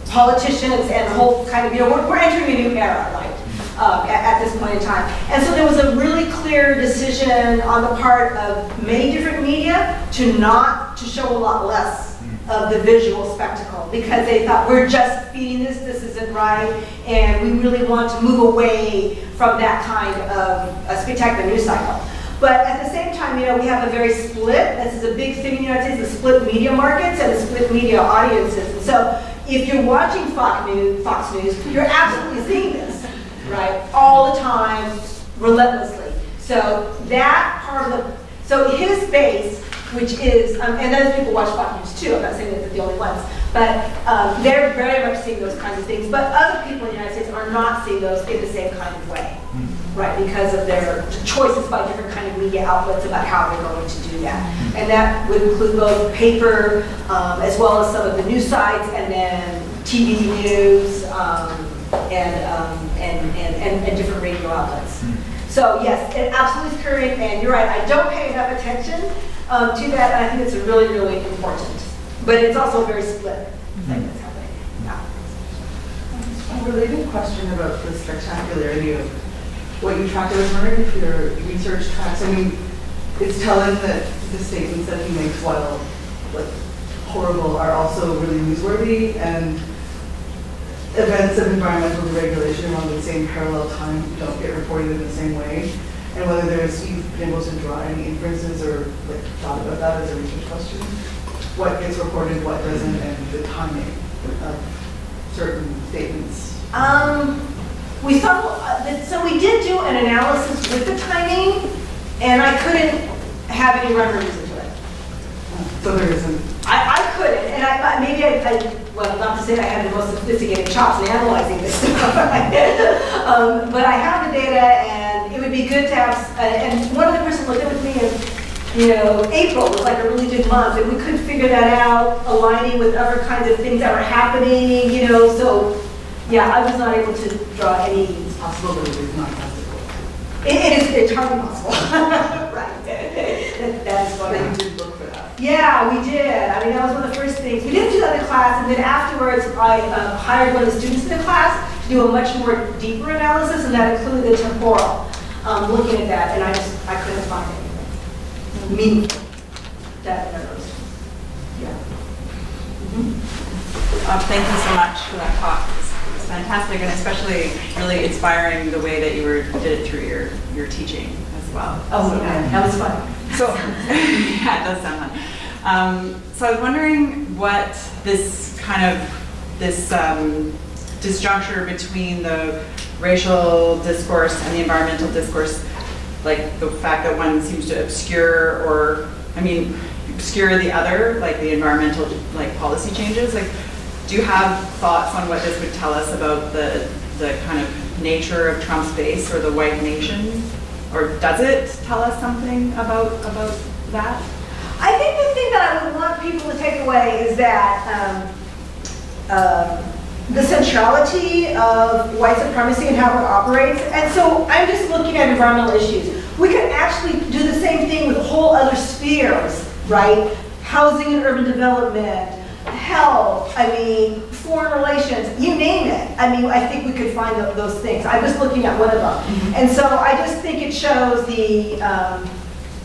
politicians and the whole kind of, you know, we're, we're entering a new era, right? um, at, at this point in time. And so there was a really clear decision on the part of many different media to not, to show a lot less of the visual spectacle because they thought we're just feeding this, this isn't right, and we really want to move away from that kind of a spectacular news cycle. But at the same time, you know, we have a very split, this is a big thing in the United States, the split media markets and the split media audiences. And so if you're watching Fox News, Fox News, you're absolutely seeing this, right? All the time, relentlessly. So that part of the, so his base, which is, um, and those people watch Fox News too, I'm not saying that they're the only ones, but um, they're very much seeing those kinds of things. But other people in the United States are not seeing those in the same kind of way, right? Because of their choices by different kind of media outlets about how they're going to do that. And that would include both paper, um, as well as some of the news sites, and then TV news, um, and, um, and, and, and, and different radio outlets. So yes, it absolutely is current, and you're right, I don't pay enough attention um, to that, and I think it's really, really important. But it's also a very split thing that's happening. Yeah. A related question about the spectacularity of what you track. I was wondering if your research tracks, I mean, it's telling that the statements that he makes while like horrible are also really newsworthy and events of environmental deregulation around the same parallel time don't get reported in the same way. And whether there's, you've been able to draw any inferences or like thought about that as a research question? What gets reported, what doesn't, and the timing of certain statements? Um, we thought, uh, that- so we did do an analysis with the timing, and I couldn't have any rhyme or reason to it. So there isn't I, I couldn't, and I, I- maybe I, I, well, not to say that I have the most sophisticated chops in analyzing this stuff, um, but I have the data, and be good to have, uh, and one of the person looked at with me, and, you know, April was like a really good month, and we couldn't figure that out, aligning with other kinds of things that were happening, you know, so, yeah, I was not able to draw any, It's possible that it is not possible. it, it is entirely possible. Right. That- That's what I. you did look for that. Yeah, we did. I mean, that was one of the first things. We didn't do that in the class, and then afterwards, I um, hired one of the students in the class to do a much more deeper analysis, and that included the temporal, um, looking at that, and I just, I couldn't find anything meaningful that arose. Yeah. Um, Thank you so much for that talk. It was- It was fantastic and especially really inspiring the way that you were, did it through your, your teaching as well. Oh, So- yeah, that was fun. So, yeah, it does sound fun. Um, so I was wondering what this kind of, this um, disjuncture between the racial discourse and the environmental discourse, like the fact that one seems to obscure or, I mean, obscure the other, like the environmental, like policy changes, like, do you have thoughts on what this would tell us about the, the kind of nature of Trump's base or the white nation? Or does it tell us something about, about that? I think the thing that I would want people to take away is that um, um, the centrality of white supremacy and how it operates. And so I'm just looking at environmental issues. We could actually do the same thing with whole other spheres, right? Housing and urban development, health, I mean, foreign relations, you name it. I mean, I think we could find those things. I'm just looking at one of them. And so I just think it shows the, um,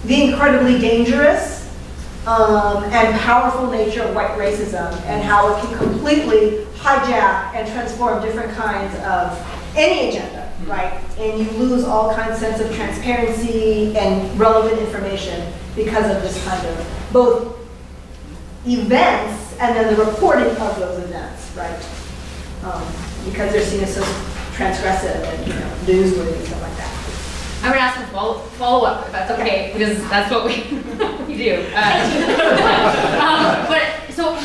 the incredibly dangerous um, and powerful nature of white racism and how it can completely hijack and transform different kinds of any agenda, right? And you lose all kinds of sense of transparency and relevant information because of this kind of both events and then the reporting of those events, right? Um, because they're seen as so transgressive and, you know, newsworthy and stuff like that. I'm gonna ask a follow, follow-up, if that's okay, because that's what we, we do. Uh, um, But, so,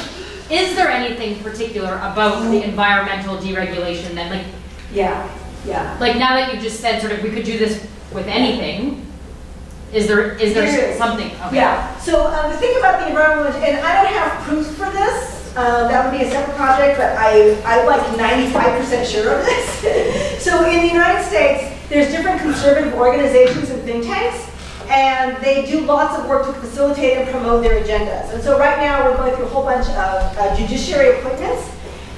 is there anything particular about the environmental deregulation that, like, Yeah, yeah. like now that you've just said sort of we could do this with anything, is there, is There there is. something? Okay. Yeah, so um, the thing about the environmental, and I don't have proof for this, uh, that would be a separate project, but I, I'm like 95% sure of this. So in the United States, there's different conservative organizations and think tanks, and they do lots of work to facilitate and promote their agendas. And so right now, we're going through a whole bunch of uh, judiciary appointments,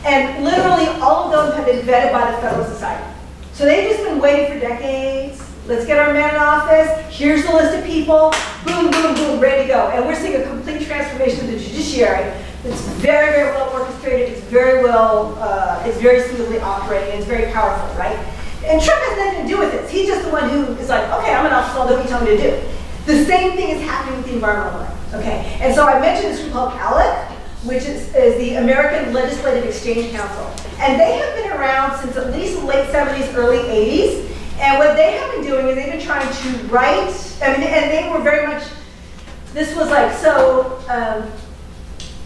and literally all of them have been vetted by the Federalist Society. So they've just been waiting for decades. Let's get our man in office. Here's the list of people. Boom, boom, boom, ready to go. And we're seeing a complete transformation of the judiciary. It's very, very well orchestrated. It's very well, uh, it's very smoothly operating. It's very powerful, right? And Trump has nothing to do with this. He's just the one who is like, okay, I'm an do what you tell me to do. The same thing is happening with the environmental law. Okay. And so I mentioned this group called ALEC, which is, is the American Legislative Exchange Council. And they have been around since at least late 70s, early 80s. And what they have been doing is they've been trying to write, I mean, and they were very much, this was like, so, um,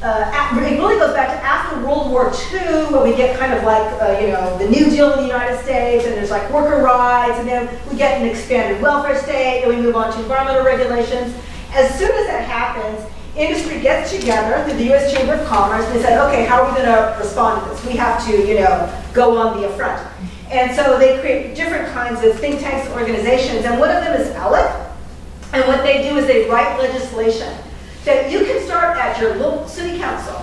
uh, it really goes back to after World War II, when we get kind of like, uh, you know, the New Deal in the United States, and there's like worker rights, and then we get an expanded welfare state, and we move on to environmental regulations. As soon as that happens, industry gets together through the U.S. Chamber of Commerce, and they said, okay, how are we going to respond to this? We have to, you know, go on the front. And so they create different kinds of think tanks, organizations, and one of them is ALEC. And what they do is they write legislation that you can start at your local city council,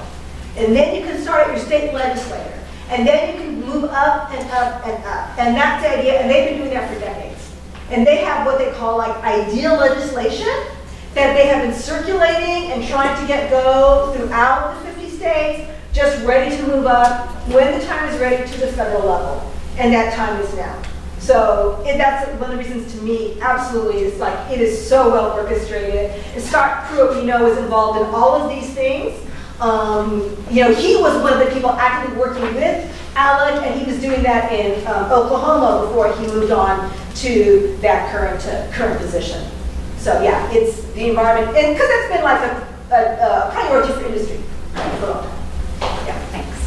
and then you can start at your state legislator, and then you can move up and up and up. And that's the idea, and they've been doing that for decades. And they have what they call like ideal legislation that they have been circulating and trying to get go throughout the 50 states, just ready to move up when the time is ready to the federal level. And that time is now. So it, that's one of the reasons to me, absolutely, it's like, it is so well orchestrated. And Scott Pruitt, we know, is involved in all of these things. Um, you know, he was one of the people actively working with ALEC, and he was doing that in um, Oklahoma before he moved on to that current, uh, current position. So yeah, it's the environment, and because that's been like a, a, a priority for industry. Yeah, thanks.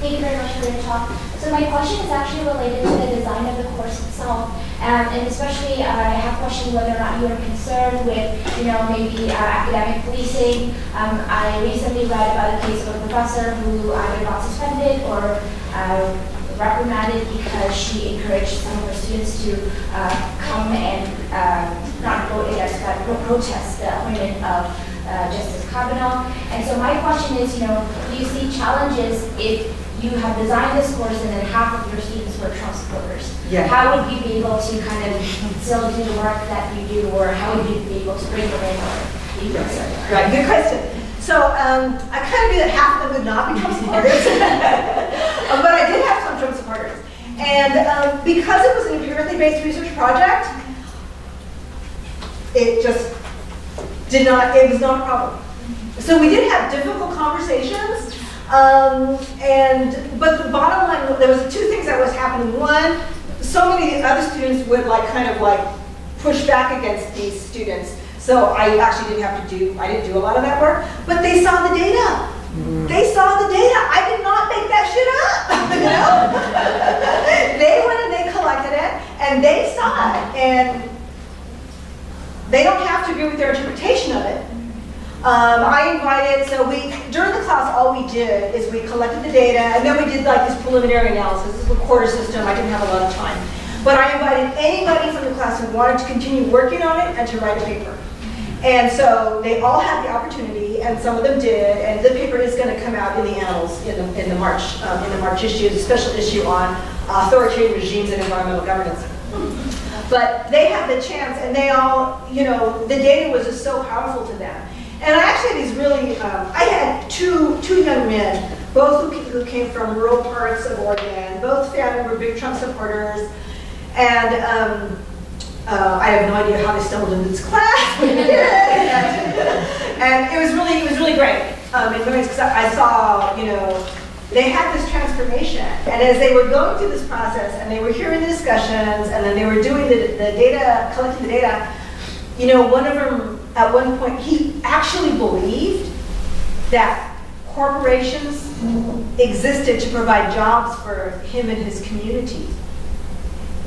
Thank you very much for your talk. So my question is actually related to the design of the course itself. Um, and especially, uh, I have questioned whether or not you are concerned with, you know, maybe uh, academic policing. Um, I recently read about a case of a professor who either got suspended or uh, reprimanded because she encouraged some of her students to uh, come and uh, not vote against, but pro- protest the appointment of uh, Justice Kavanaugh. And so my question is, you know, do you see challenges if you have designed this course and then half of your students were Trump supporters? Yeah. How would you be able to kind of still do the work that you do, or how would you be able to bring them in or be concerned? Right, good question. So um, I kind of knew that half of them would not be Trump supporters, but I did have some Trump supporters. And um, because it was an empirically based research project, it just did not, it was not a problem. So we did have difficult conversations, um, and, but the bottom line, there was two things that was happening. One, so many other students would like, kind of like push back against these students. So I actually didn't have to do, I didn't do a lot of that work, but they saw the data. They saw the data. I did not make that shit up, you know? they went and they collected it, and they saw it, and they don't have to agree with their interpretation of it. Um, I invited, so we, during the class, all we did is we collected the data, and then we did like this preliminary analysis, this is a quarter system, I didn't have a lot of time. But I invited anybody from the class who wanted to continue working on it and to write a paper. And so they all had the opportunity, and some of them did, and the paper is going to come out in the annals in the, in the March, um, in the March issue, a special issue on authoritarian regimes and environmental governance. But they had the chance, and they all, you know, the data was just so powerful to them. And I actually had these really, um, I had two, two young men, both who, who came from rural parts of Oregon, both family were big Trump supporters, and um, uh, I have no idea how they stumbled into this class, and it was really, it was really great. Um, in ways, because I saw, you know, they had this transformation, and as they were going through this process, and they were hearing the discussions, and then they were doing the, the data, collecting the data, you know, one of them, at one point, he actually believed that corporations existed to provide jobs for him and his community.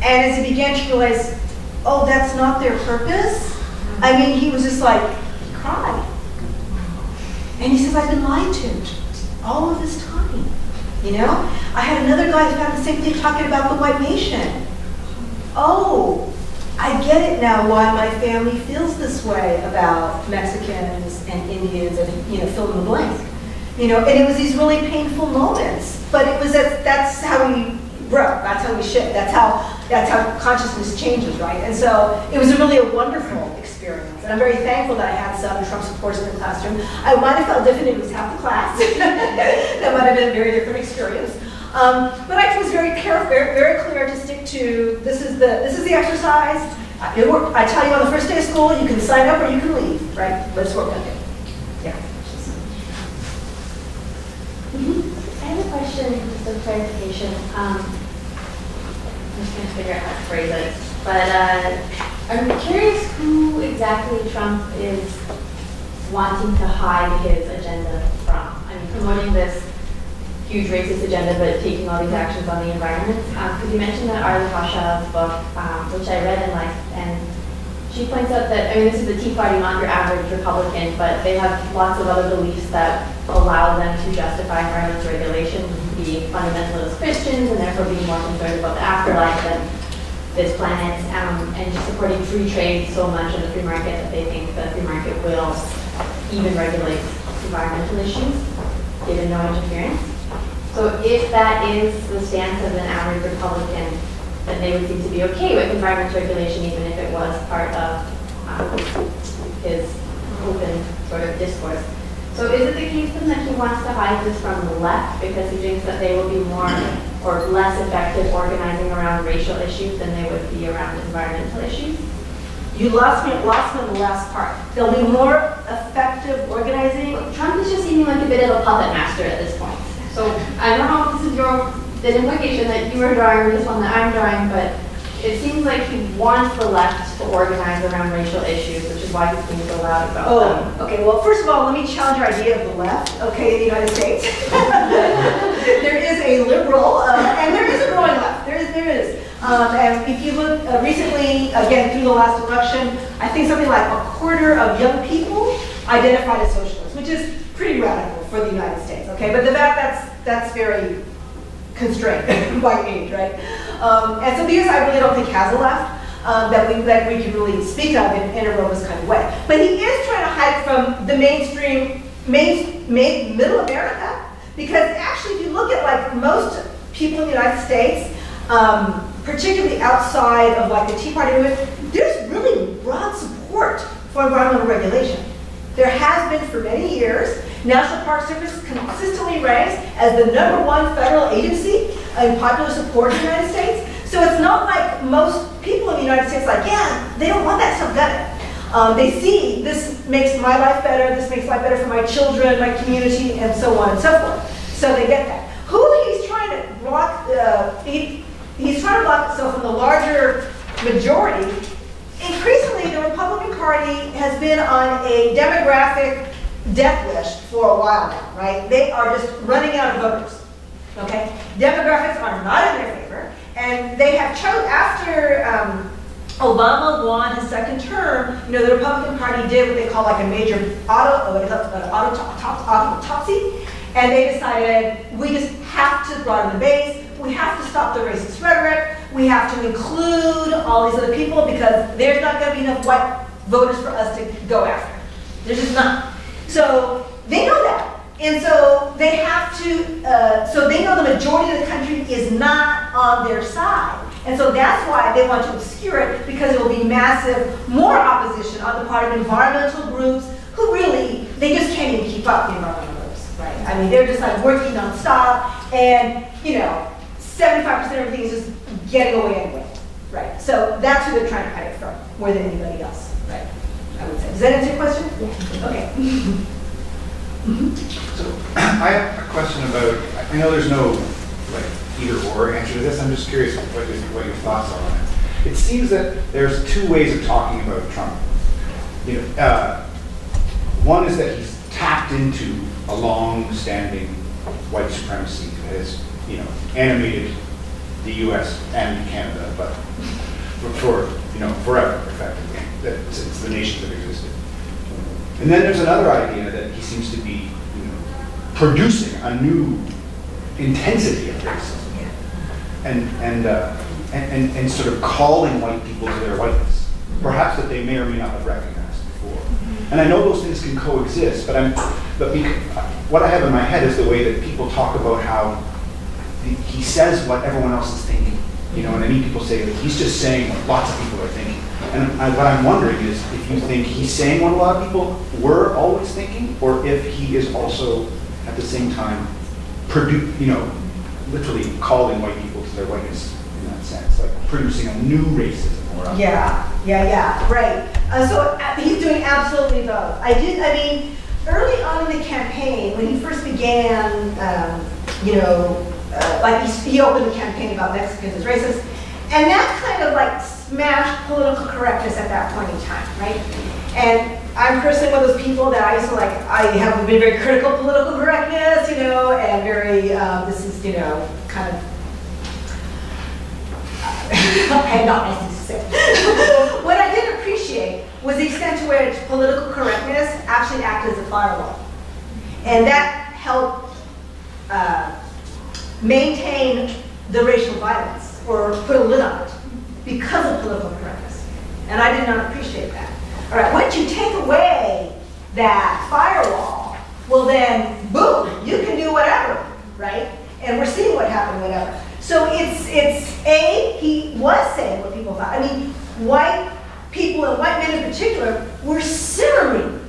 And as he began to realize, oh, that's not their purpose, I mean, he was just like, he cried. And he says, I've been lied to all of this time. You know? I had another guy who had the same thing talking about the white nation. Oh, I get it now why my family feels this way about Mexicans and Indians and, you know, fill in the blank. You know, and it was these really painful moments. But it was that, that's how he, grow, that's how we shift, that's how, that's how consciousness changes, right? And so it was really a wonderful experience, and I'm very thankful that I had some Trump supporters in the classroom. I might have felt different if it was half the class. That might have been a very different experience. Um, but I was very careful, very, clear to stick to, this is the, this is the exercise. Worked, I tell you on the first day of school, you can sign up or you can leave, right? But it's work we're gonna do. Yeah. I have a question, a clarification. Um, I'm just trying to figure out how to phrase it. But uh, I'm curious who exactly Trump is wanting to hide his agenda from. I mean, promoting this huge racist agenda, but taking all these actions on the environment. Because you mentioned that Arlie Hochschild's book, um, which I read and liked, and she points out that, I mean, this is the Tea Party, not your average Republican, but they have lots of other beliefs that allow them to justify environmental regulation, being fundamentalist Christians, and therefore being more concerned about the afterlife than this planet, um, and supporting free trade so much in the free market that they think the free market will even regulate environmental issues, given no interference. So if that is the stance of an average Republican, then they would seem to be okay with environmental regulation, even if it was part of um, his open sort of discourse. So is it the case then that he wants to hide this from the left because he thinks that they will be more or less effective organizing around racial issues than they would be around environmental issues? You lost me, lost me on the last part. There'll be more effective organizing. Trump is just seeming like a bit of a puppet master at this point. So I don't know if this is your, the implication that you were drawing or this one that I'm drawing, but it seems like he wants the left to organize around racial issues, which is why he's being so loud about them. Oh, okay, well, first of all, let me challenge your idea of the left, okay, in the United States. There is a liberal, uh, and there is a growing left, there is, there is. Um, And if you look uh, recently, again, through the last election, I think something like a quarter of young people identified as socialists, which is pretty radical for the United States, okay? But the fact that's, that's very constrained by age, right? Um, and so these I really don't think has a left um, that we that we can really speak of in, in a robust kind of way. But he is trying to hide from the mainstream, main, main middle America, because actually, if you look at like most people in the United States, um, particularly outside of like the Tea Party movement, there's really broad support for environmental regulation. There has been for many years. National Park Service is consistently ranked as the number one federal agency in popular support in the United States. So it's not like most people in the United States like, yeah, they don't want that stuff done. Um, they see this makes my life better, this makes life better for my children, my community, and so on and so forth. So they get that. Who he's trying to block, uh, he, he's trying to block himself from the larger majority increasingly the Republican Party has been on a demographic death wish for a while now, right? They are just running out of voters, okay? Demographics are not in their favor, and they have chose after um, Obama won his second term, you know, the Republican Party did what they call like a major auto, that, an autotop- autopsy, and they decided we just have to broaden the base, we have to stop the racist rhetoric, we have to include all these other people because there's not going to be enough white voters for us to go after. There's just not. So they know that. And so they have to, uh, so they know the majority of the country is not on their side. And so that's why they want to obscure it because it will be massive, more opposition on the part of environmental groups who really, they just can't even keep up the environmental groups, right? I mean, they're just like working nonstop and, you know, 75% of everything is just getting away anyway, right? So that's who they're trying to hide it from more than anybody else, right? I would say. Does that answer your question? Yeah. Okay. So I have a question about, I know there's no like either or answer to this, I'm just curious what your, what your thoughts are on it. It seems that there's two ways of talking about Trump. You know, uh, one is that he's tapped into a long-standing white supremacy that has, you know, animated the U.S. and Canada, but for, for you know, forever, effectively, that since the nations have existed. And then there's another idea that he seems to be, you know, producing a new intensity of racism, and and, uh, and and and sort of calling white people to their whiteness, perhaps that they may or may not have recognized before. And I know those things can coexist, but I'm, but what I have in my head is the way that people talk about how he says what everyone else is thinking. You know, and I mean, people say that he's just saying what lots of people are thinking. And I, what I'm wondering is if you think he's saying what a lot of people were always thinking, or if he is also at the same time produ, you know, literally calling white people to their whiteness in that sense, like producing a new racism or Yeah, yeah, yeah, right. Uh, so uh, he's doing absolutely both. I did, I mean, early on in the campaign, when he first began, um, you know, uh, like he, he opened the campaign about Mexicans as racist, and that kind of like smashed political correctness at that point in time, right? And I'm personally one of those people that I used to like, I have been very critical political correctness, you know, and very, um, this is, you know, kind of I had not say. what I did appreciate was the extent to which political correctness actually acted as a firewall. And that helped uh, maintain the racial violence or put a lid on it because of political correctness. And I did not appreciate that. All right, once you take away that firewall, well then, boom, you can do whatever, right? And we're seeing what happened, whatever. So it's, it's A, he was saying what people thought. I mean, white people and white men in particular were simmering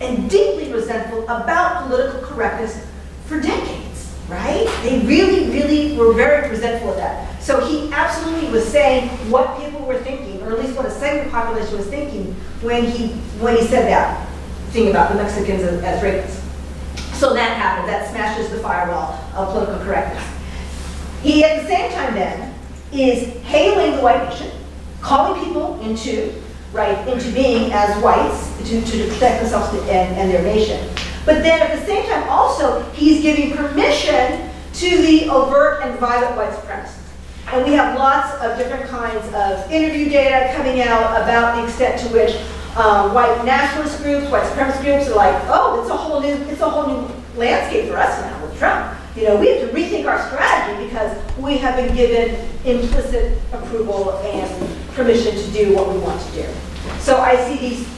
and deeply resentful about political correctness for decades, right? They really, really were very resentful of that. So he absolutely was saying what people were thinking, or at least what a segment of the population was thinking when he, when he said that thing about the Mexicans as, as rapists. So that happened. that smashes the firewall of political correctness. He, at the same time then, is hailing the white nation, calling people into, right, into being as whites to, to protect themselves and, and their nation. But then at the same time also, he's giving permission to the overt and violent white supremacists. And we have lots of different kinds of interview data coming out about the extent to which um, white nationalist groups, white supremacist groups are like, oh, it's a whole new, it's a whole new landscape for us now with Trump. You know, we have to rethink our strategy because we have been given implicit approval and permission to do what we want to do. So I see these,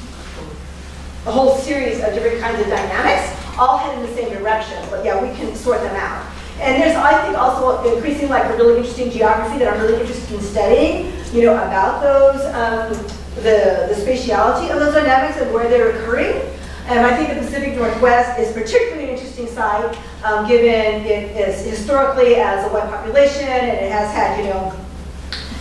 a whole series of different kinds of dynamics, all head in the same direction. But yeah, we can sort them out. And there's, I think, also increasing like a really interesting geography that I'm really interested in studying, you know, about those, um, the, the spatiality of those dynamics and where they're occurring. And I think the Pacific Northwest is particularly an interesting site, um, given it is historically as a white population and it has had, you know,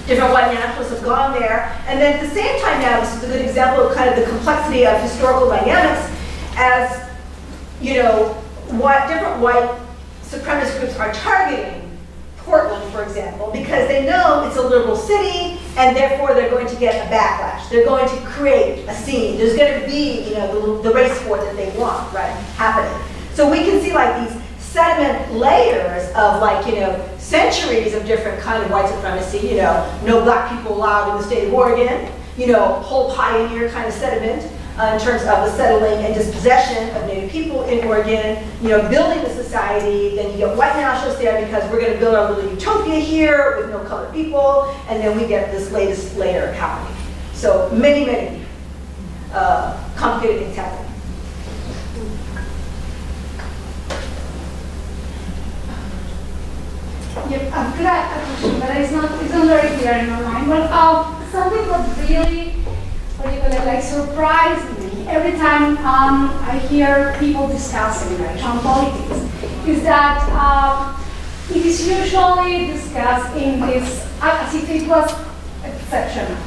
different white nationalists have gone there. And then at the same time now, this is a good example of kind of the complexity of historical dynamics as, you know, what different white supremacist groups are targeting Portland, for example, because they know it's a liberal city and therefore they're going to get a backlash. They're going to create a scene. There's going to be, you know, the, the race war that they want, right, happening. So we can see like these sediment layers of like, you know, centuries of different kind of white supremacy, you know, no black people allowed in the state of Oregon, you know, whole pioneer kind of sediment uh, in terms of the settling and dispossession of Native people in Oregon, you know, building the society, then you get white nationalists there because we're going to build our little utopia here with no colored people, and then we get this latest layer happening. So many, many uh, complicated things happening. Yep, I've got a question, but it's not, it's not very clear in my mind. Well, um, something that really, what do you call it, like surprised me every time um, I hear people discussing like on politics is that um, it is usually discussed in this uh, as if it was exceptional.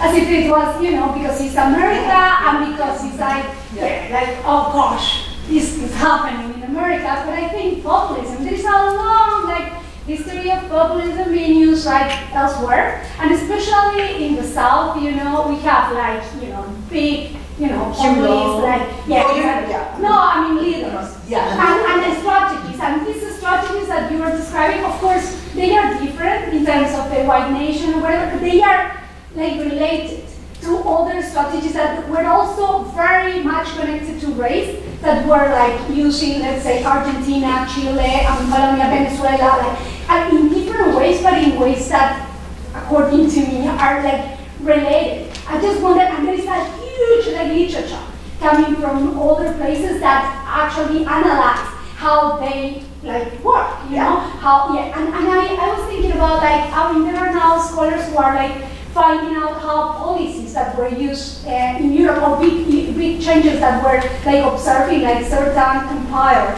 As if it was, you know, because it's America and because it's like, yeah, like, oh gosh, this is happening in America. But I think populism, there is a long, like, history of populism being used like elsewhere, and especially in the South, you know, we have like, you know, big, you know, populists, like, yeah, Oh, exactly. yeah. no, I mean leaders, Yeah. and, and the strategies, and these strategies that you were describing, of course, they are different in terms of the white nation or whatever, but they are like related to other strategies that were also very much connected to race that were like using, let's say, Argentina, Chile, and Colombia, Venezuela, like, and in different ways, but in ways that, according to me, are like related. I just wonder, and there is a huge like literature coming from other places that actually analyze how they like work, you know? How, yeah, and, and I, I was thinking about like, I mean, there are now scholars who are like finding out how policies that were used uh, in Europe or big, big changes that were like observing like certain empire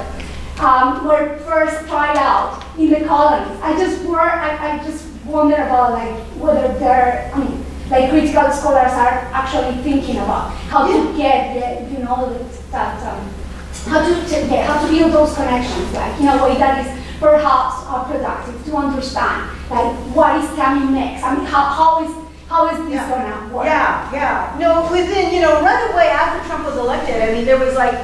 um, were first tried out in the colonies. I just were, I, I just wonder about like whether they're, I mean, like critical scholars are actually thinking about how to get the, you know, that, um, how to, to get, how to build those connections, like in a way that is perhaps uh, productive to understand, like what is coming next. I mean, how, how is how is this Yeah. gonna work? Yeah, yeah. No, within, you know, right away after Trump was elected, I mean, there was like,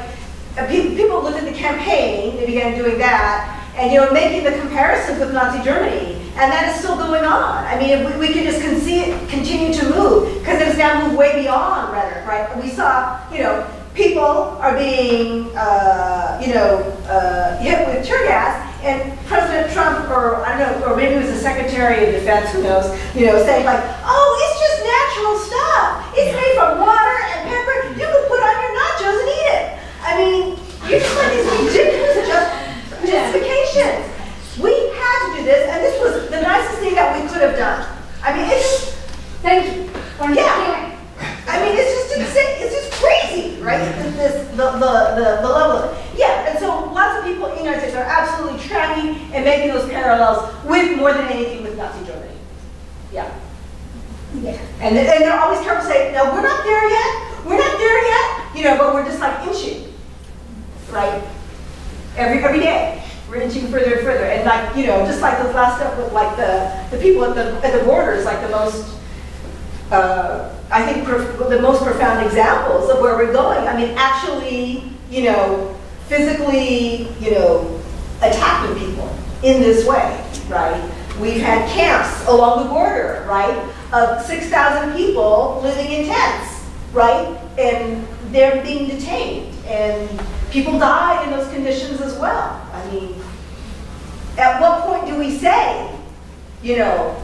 uh, people looked at the campaign, they began doing that, and, you know, making the comparisons with Nazi Germany. And that is still going on. I mean, we, we could just continue to move, because it has now moved way beyond rhetoric, right? We saw, you know, people are being, uh, you know, uh, hit with tear gas, and President Trump, or I don't know, or maybe it was the Secretary of Defense, who knows, you know, saying like, oh, it's just natural stuff. It's made from water and pepper. You can put on your nachos and eat it. I mean, you're just like these ridiculous just justifications. We had to do this, and this was the nicest thing that we could have done. I mean, it's just, Thank you. Yeah. I mean, it's just insane. It's just crazy, right? This, the, the, the, the level of it. Yeah, and so lots of people in the United States are absolutely tracking and making those parallels with more than anything with Nazi Germany. Yeah. Yeah. And, and they're always careful to say, no, we're not there yet. We're not there yet. You know, but we're just like inching, right? Every, every day. We're inching further and further. And like, you know, just like this last stuff with like the, the people at the, at the borders, like the most, uh, I think the most profound examples of where we're going. I mean, actually, you know, physically, you know, attacking people in this way, right? We've had camps along the border, right, of 6,000 people living in tents, right? And they're being detained, and people died in those conditions as well. I mean, at what point do we say, you know,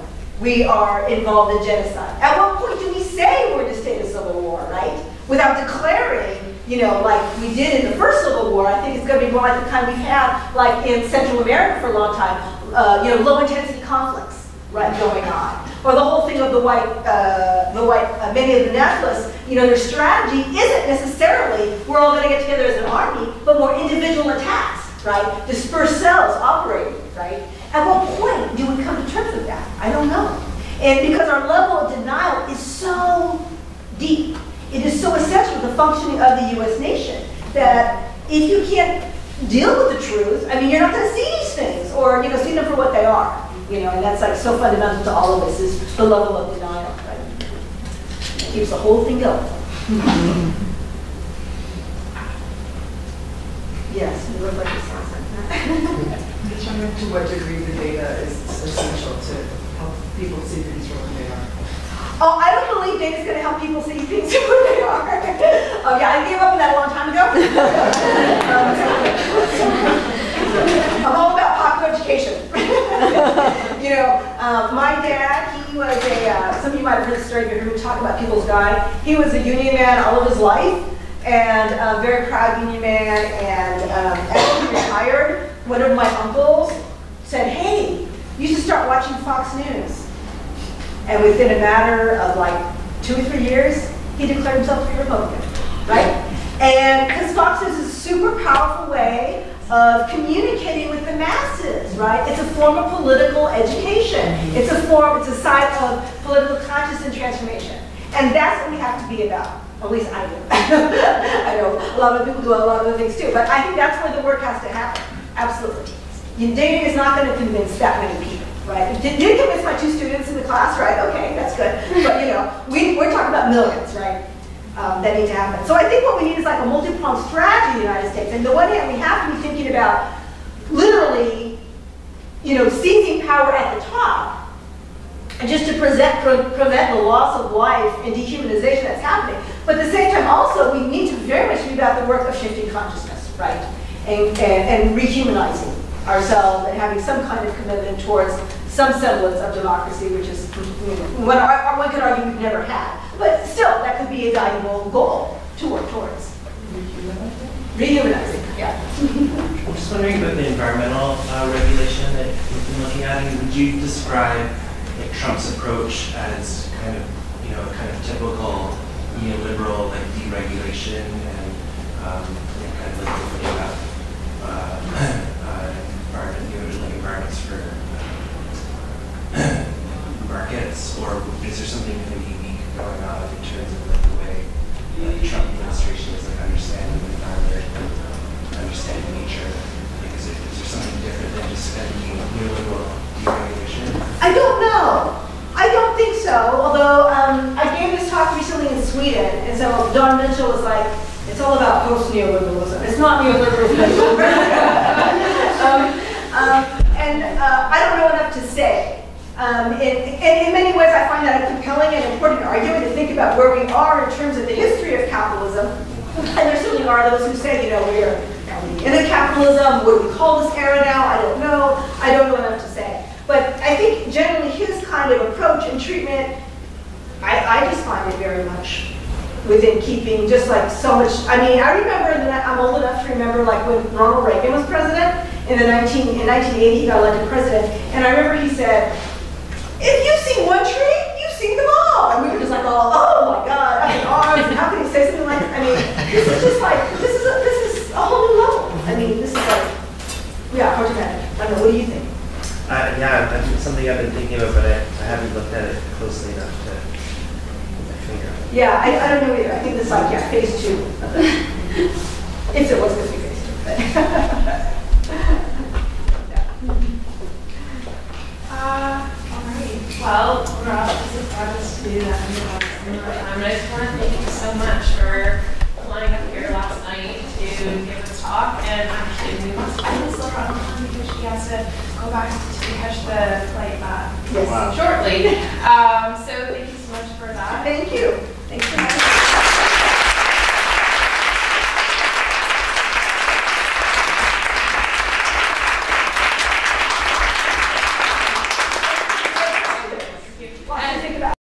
we are involved in genocide? At what point do we say we're in a state of civil war, right? Without declaring, you know, like we did in the first civil war. I think it's going to be more like the kind we've had, like in Central America for a long time. Uh, you know, low intensity conflicts, right, going on, or the whole thing of the white, uh, the white. Uh, many of the nationalists, you know, their strategy isn't necessarily we're all going to get together as an army, but more individual attacks, right? Dispersed cells operating, right? At what point do we come to terms with? I don't know. And because our level of denial is so deep, it is so essential to the functioning of the U.S. nation that if you can't deal with the truth, I mean, you're not going to see these things or, you know, see them for what they are. You know, and that's like so fundamental to all of this is the level of denial, right? It keeps the whole thing going. yes, you look like something. Just to what degree the data is essential to people see things for what they are. Oh, I don't believe data's gonna help people see things for what they are. Oh, yeah, I gave up on that a long time ago. I'm all about popular education. You know, um, my dad, he was a, uh, some of you might have heard the story, you heard me talk about People's Guide. He was a union man all of his life, and a very proud union man, and um, after he retired, one of my uncles said, hey, you should start watching Fox News. And within a matter of like two or three years, he declared himself to be Republican, right? And because Fox News is a super powerful way of communicating with the masses, right? It's a form of political education. It's a form, it's a side of political consciousness and transformation. And that's what we have to be about. At least I do. I know a lot of people do a lot of other things too, but I think that's where the work has to happen. Absolutely. Data is not going to convince that many people, right? Did, did convince my two students in the class, right? Okay, that's good. But you know, we, we're talking about millions, right? Um, that need to happen. So I think what we need is like a multi-pronged strategy in the United States. And the one hand, we have to be thinking about literally, you know, seizing power at the top and just to present, pre- prevent the loss of life and dehumanization that's happening. But at the same time, also, we need to very much be about the work of shifting consciousness, right? And, and, and rehumanizing ourselves and having some kind of commitment towards some semblance of democracy, which is, you know, one, ar- one could argue we've never had. But still, that could be a valuable goal to work towards. Rehumanizing, yeah. I'm just wondering about the environmental uh, regulation that we've been looking at. Would you describe like Trump's approach as kind of, you know, kind of typical neoliberal like deregulation and um, kind of like uh, uh, environment, you environments for uh, markets, or is there something of unique going on in terms of like the way uh, the Trump administration is like understanding the environment and understanding nature? Like, is, there something different than just neoliberal deregulation? I don't know. I don't think so, although um, I gave this talk recently in Sweden, and so Don Mitchell was like, it's all about post-neoliberalism. It's not neoliberalism. um, um, uh, I don't know enough to say. Um, in, in, in many ways, I find that a compelling and important argument to think about where we are in terms of the history of capitalism. And there certainly are those who say, you know, we are are in a capitalism. What do we call this era now? I don't know. I don't know enough to say. But I think generally his kind of approach and treatment, I, I just find it very much within keeping, just like so much. I mean, I remember that I'm old enough to remember like when Ronald Reagan was president in the 19 in 1980, he got elected president, and I remember he said, "If you've seen one tree, you've seen them all." And we were just like, "Oh, oh my God!" I mean, arms. and How can he say something like? I mean, this is just like this is a, this is a whole new level. I mean, this is like, yeah, hard to imagine. I don't know. What do you think? Uh, yeah, that's something I've been thinking about, but I, I haven't looked at it closely enough to put my finger on it. Yeah, I, I don't know either. I think this is like, yeah, phase two. If it was going to be phase two. Uh, all right. Well, Rob, has brought us to our time. And I just want to thank you so much for flying up here last night to give this talk. And actually, we must find this Laura on because she has to go back to catch the flight back Yes. shortly. Um, so thank you so much for that. Thank you.